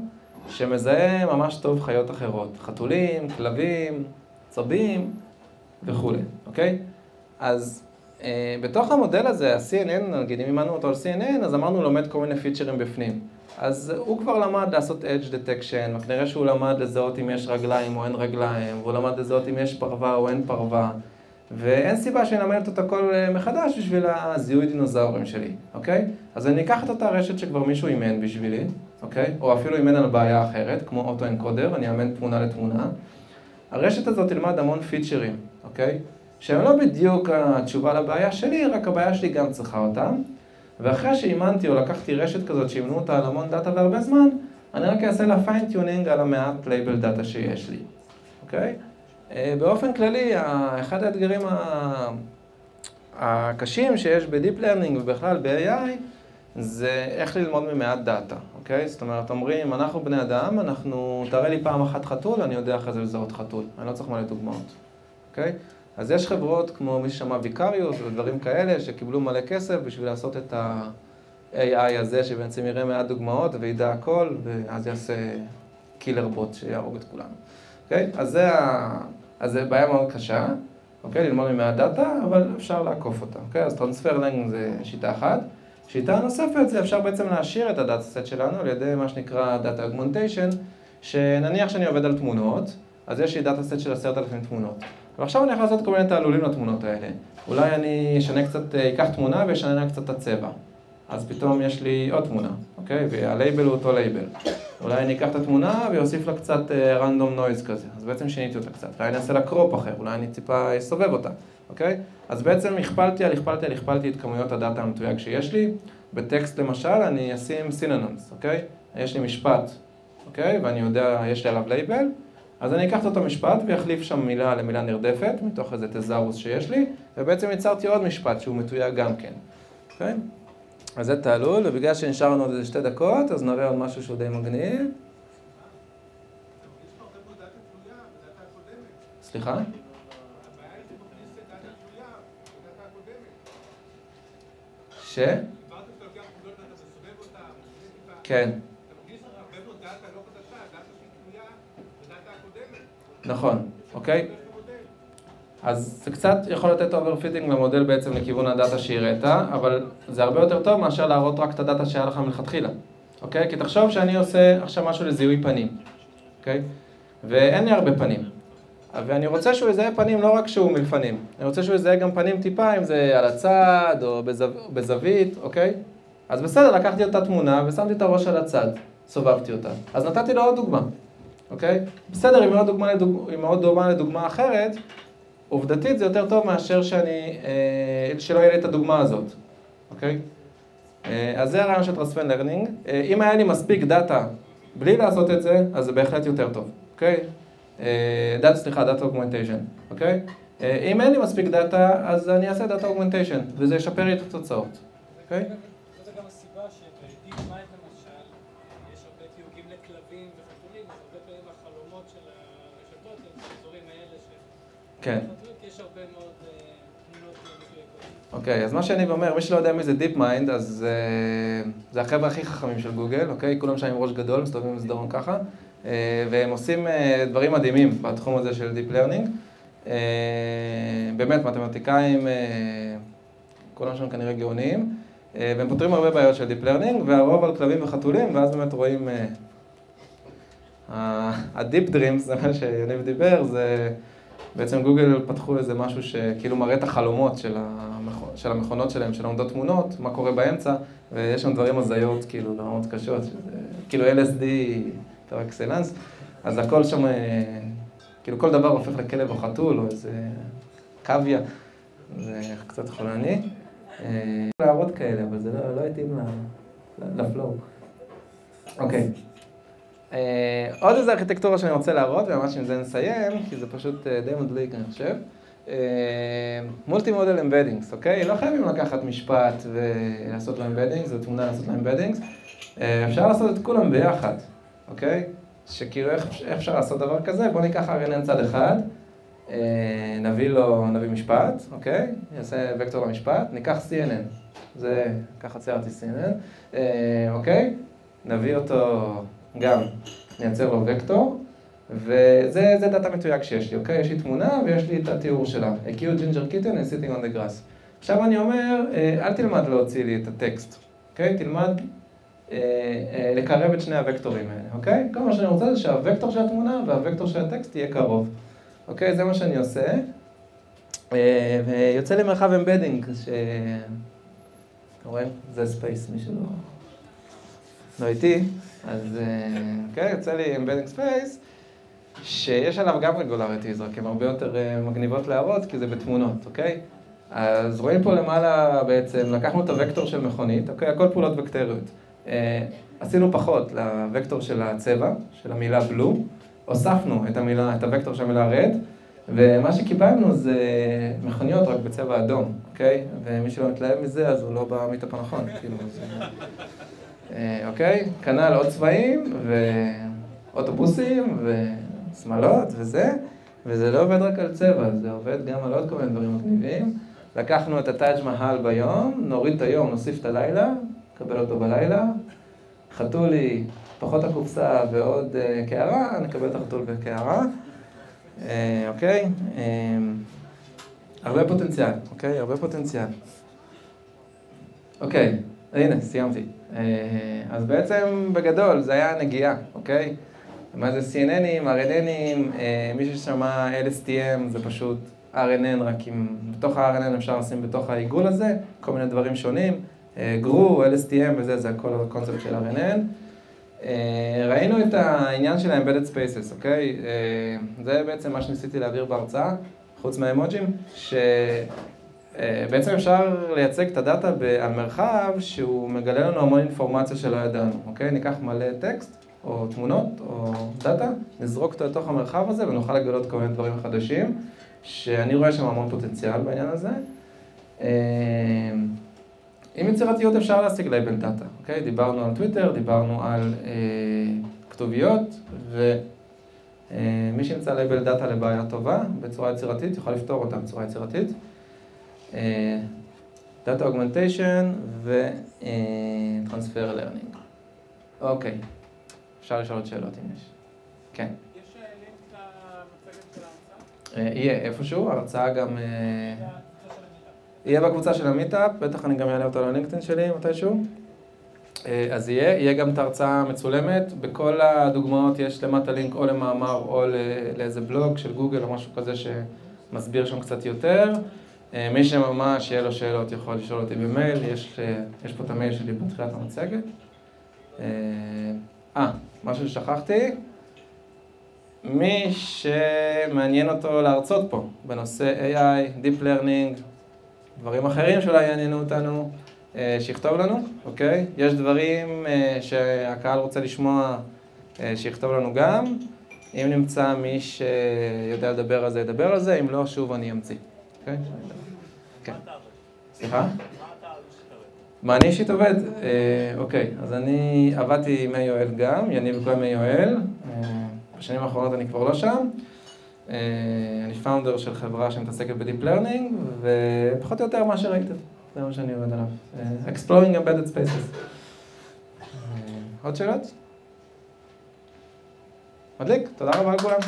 שמזהה ממש טוב חיות אחרות, חתולים, כלבים, צבים וכולי, אוקיי? אז Uh, בתוך המודל הזה, ה-CNN, נגיד אם אימנו אותו על CNN, אז אמרנו לומד כל מיני פיצ'רים בפנים. אז הוא כבר למד לעשות Edge Detection, וכנראה שהוא למד לזהות אם יש רגליים או אין רגליים, והוא למד לזהות אם יש פרווה או אין פרווה, ואין סיבה שאני אלמד את הכל מחדש בשביל הזיהוי דינוזאורים שלי, אוקיי? אז אני אקח את אותה רשת שכבר מישהו אימן בשבילי, אוקיי? או אפילו אימן על בעיה אחרת, כמו auto-encoder, אני אאמן תמונה לתמונה. הרשת הזאת תלמד המון פיצ'רים, אוקיי? שהם לא בדיוק התשובה לבעיה שלי, רק הבעיה שלי גם צריכה אותם. ואחרי שאימנתי או לקחתי רשת כזאת שאימנו אותה על המון דאטה והרבה זמן, אני רק אעשה לה fine-tuning על המעט labeled דאטה שיש לי, אוקיי? באופן כללי, אחד האתגרים הקשים שיש ב deep learning ובכלל ב-AI זה איך ללמוד ממעט דאטה, אוקיי? זאת אומרת, אומרים, אנחנו בני אדם, אנחנו, תראה לי פעם אחת חתול, אני יודע אחרי זה לזהות חתול. אני לא צריך מלא דוגמאות, אוקיי? אז יש חברות כמו מי ששמע Vicarious ודברים כאלה שקיבלו מלא כסף בשביל לעשות את ה-AI הזה שבעצם יראה מעט דוגמאות וידע הכל ואז יעשה killer bot שיהרוג את כולנו. אוקיי? אז זה, ה... אז זה בעיה מאוד קשה, אוקיי? ללמוד ממעט דאטה, אבל אפשר לעקוף אותה. אוקיי? אז transfer learning זה שיטה אחת. שיטה נוספת זה אפשר בעצם להעשיר את ה data set שלנו על ידי מה שנקרא data augmentation, שנניח שאני עובד על תמונות, אז יש לי data set של עשרת אלפים תמונות. ועכשיו אני יכול לעשות כל מיני תעלולים לתמונות האלה. אולי אני אשנה קצת, אקח תמונה ואשנה קצת את הצבע. אז פתאום יש לי עוד תמונה, אוקיי? והלייבל הוא אותו לייבל. אולי אני אקח את התמונה ואוסיף לה קצת random noise כזה. אז בעצם שיניתי אותה קצת. אולי אני אעשה לה crop אחר, אולי אני טיפה אסובב אותה, אוקיי? אז בעצם הכפלתי על הכפלתי על הכפלתי את כמויות הדאטה המתויג שיש לי. בטקסט למשל אני אשים synonyms, אוקיי? יש לי משפט אוקיי? ואני יודע, יש לי עליו לייבל, אז אני אקח את אותו משפט ואחליף שם מילה למילה נרדפת, מתוך איזה thesaurus שיש לי, ובעצם יצרתי עוד משפט שהוא מתויג גם כן, אוקיי? אז זה תעלול, ובגלל שנשאר לנו עוד איזה שתי דקות, אז נראה עוד משהו שהוא די מגניב. יש פה הרבה נכון, אוקיי? אז זה קצת יכול לתת overfitting למודל בעצם לכיוון הדאטה שהראית, אבל זה הרבה יותר טוב מאשר להראות רק את הדאטה שהיה לך מלכתחילה, אוקיי? כי תחשוב שאני עושה עכשיו משהו לזיהוי פנים, אוקיי? ואין לי הרבה פנים. ואני רוצה שהוא יזהה פנים לא רק שהוא מלפנים, אני רוצה שהוא יזהה גם פנים טיפה, אם זה על הצד או בזו... בזווית, אוקיי? אז בסדר, לקחתי אותה תמונה ושמתי את הראש על הצד, סובבתי אותה. אז נתתי לו עוד דוגמה, אוקיי? בסדר, אם מאוד, דומה לדוגמה אחרת, עובדתית זה יותר טוב מאשר שאני, אה, שלא יהיה לי את הדוגמה הזאת, אוקיי? אה, אז זה הרעיון של transfer learning. אה, אם היה לי מספיק דאטה בלי לעשות את זה, אז זה בהחלט יותר טוב, אוקיי? דאטה, סליחה, data augmentation, אוקיי? אם אין לי מספיק דאטה, אז אני אעשה data augmentation, וזה ישפר לי את התוצאות, אוקיי? מדויקות. אוקיי, אז מה שאני אומר, מי שלא יודע מי זה DeepMind, אז אה, זה החבר'ה הכי חכמים של גוגל, אוקיי? כולם שם עם ראש גדול, מסתובבים במסדרון ככה, אה, והם עושים אה, דברים מדהימים בתחום הזה של deep learning. אה, באמת, מתמטיקאים, אה, כולם שם כנראה גאוניים, אה, והם פותרים הרבה בעיות של deep learning, והרוב על כלבים וחתולים, ואז באמת רואים... אה, ה deep dreams, זה מה שיניב דיבר, זה בעצם גוגל פתחו איזה משהו שכאילו מראה את החלומות של, המכ... של המכונות שלהם, של עומדות תמונות, מה קורה באמצע, ויש שם דברים הזיות, כאילו, ברמות קשות, שזה כאילו LSD par excellence, אז הכל שם, אה, כאילו כל דבר הופך לכלב או חתול, או איזה קוויה, זה קצת חולני. אה, להראות כאלה, אבל זה לא, לא התאים ל flow. אוקיי. אה, עוד איזה ארכיטקטורה שאני רוצה להראות, וממש עם זה נסיים, כי זה פשוט אה, די מדליק, אני חושב. multimodal embeddings, אוקיי? לא חייבים לקחת משפט ולעשות לו embeddings, זו תמונה לעשות לו embeddings. אפשר לעשות את כולם ביחד, אוקיי? שכאילו איך, איך אפשר לעשות דבר כזה? בואו ניקח RNN צד אחד, אה, נביא לו, נביא משפט, אוקיי? נעשה וקטור למשפט, ניקח CNN, זה, ככה ציירתי CNN, אה, אוקיי? נביא אותו גם, נייצר לו וקטור, וזה זה דאטה מתויג שיש לי, אוקיי? יש לי תמונה ויש לי את התיאור שלה. A cute ginger kitten is sitting on the. עכשיו אני אומר, אה, אל תלמד להוציא לי את הטקסט, אוקיי? תלמד אה, אה, לקרב את שני הוקטורים האלה, אוקיי? כל מה שאני רוצה זה שהווקטור של התמונה והווקטור של הטקסט יהיה קרוב. אוקיי? זה מה שאני עושה. ויוצא לי מרחב embedding, ש... אתם רואים? זה space, מי שלא... לא איתי. אז אה, אוקיי, יוצא לי embedding space, שיש עליו גם regularities, רק הן הרבה יותר אה, מגניבות להראות, כי זה בתמונות, אוקיי? אז רואים פה למעלה בעצם, לקחנו את הוקטור של מכונית, אוקיי? הכל פעולות וקטריות. אה, עשינו פחות לוקטור של הצבע, של המילה blue, הוספנו את המילה, את הוקטור של המילה red, ומה שקיבלנו זה מכוניות רק בצבע אדום, אוקיי? ומי שלא מתלהב מזה, אז הוא לא במיטאפ הנכון, כאילו, זה... אה, אוקיי? כנ"ל עוד צבעים, ואוטובוסים, ושמאלות, וזה, וזה לא עובד רק על צבע, זה עובד גם על עוד כל מיני דברים מגניבים. לקחנו את הטאג' מהל ביום, נוריד את היום, נוסיף את הלילה, נקבל אותו בלילה. חתולי, פחות הקופסה ועוד uh, קערה, נקבל את החתול בקערה. Uh, אוקיי? Uh, הרבה פוטנציאל, אוקיי? הרבה פוטנציאל. אוקיי, הנה, סיימתי. Uh, אז בעצם בגדול זה היה נגיעה, אוקיי? מה זה CNNים, RNNים, uh, מי ששמע LSTM זה פשוט RNN, רק אם בתוך ה-RNN אפשר לשים בתוך העיגול הזה, כל מיני דברים שונים. גרו, LSTM וזה, זה הכל הקונספט של RNN. אה, ראינו את העניין של ה-Embedded Spaces, אוקיי? אה, זה בעצם מה שניסיתי להעביר בהרצאה, חוץ מהאמוג'ים, שבעצם אפשר לייצג את הדאטה על מרחב שהוא מגלה לנו המון אינפורמציה שלא ידענו, אוקיי? ניקח מלא טקסט או תמונות, או data, נזרוק אותו לתוך המרחב הזה ונוכל לגלות כל מיני דברים חדשים, שאני רואה שם המון פוטנציאל בעניין הזה. אה, עם יצירתיות אפשר להשיג labeled data, אוקיי? דיברנו על טוויטר, דיברנו על אה, כתוביות, ומי שימצא labeled data לבעיה טובה, בצורה יצירתית, יוכל לפתור אותה בצורה יצירתית. data augmentation ו transfer learning. אוקיי, אפשר לשאול עוד שאלות אם יש. כן. יש אה, לינק למצגת של ההרצאה? אה, יהיה איפשהו, הרצאה גם... אה. יהיה בקבוצה של ה meetup, בטח אני גם אעלה אותה ללינקדאין שלי מתישהו. אה, אז יהיה, יהיה גם את ההרצאה המצולמת, בכל הדוגמאות יש למטה לינק או למאמר או לאיזה בלוג של גוגל או משהו כזה שמסביר שם קצת יותר. אה, מי שממש יהיה לו שאלות יכול לשאול אותי במייל, יש, אה, יש פה את המייל שלי בתחילת המצגת. אה, אה, משהו ששכחתי, מי שמעניין אותו להרצות פה בנושא AI, Deep Learning, דברים אחרים שאולי יעניינו אותנו, שיכתוב לנו, אוקיי? יש דברים שהקהל רוצה לשמוע, שיכתוב לנו גם. אם נמצא מי שיודע לדבר על זה, ידבר על זה, אם לא, שוב אני אמציא. אוקיי? כן. סליחה? מה אני אישית עובד? אה, אוקיי, אז אני עבדתי עם AOL גם, יניב כהן AOL. אה, בשנים האחרונות אני כבר לא שם. אה, אני founder של חברה שמתעסקת ב deep learning, ופחות או יותר מה שראיתם, זה מה שאני עובד עליו. Exploring Embedded Spaces. עוד שאלות? מדליק, תודה רבה לכולם.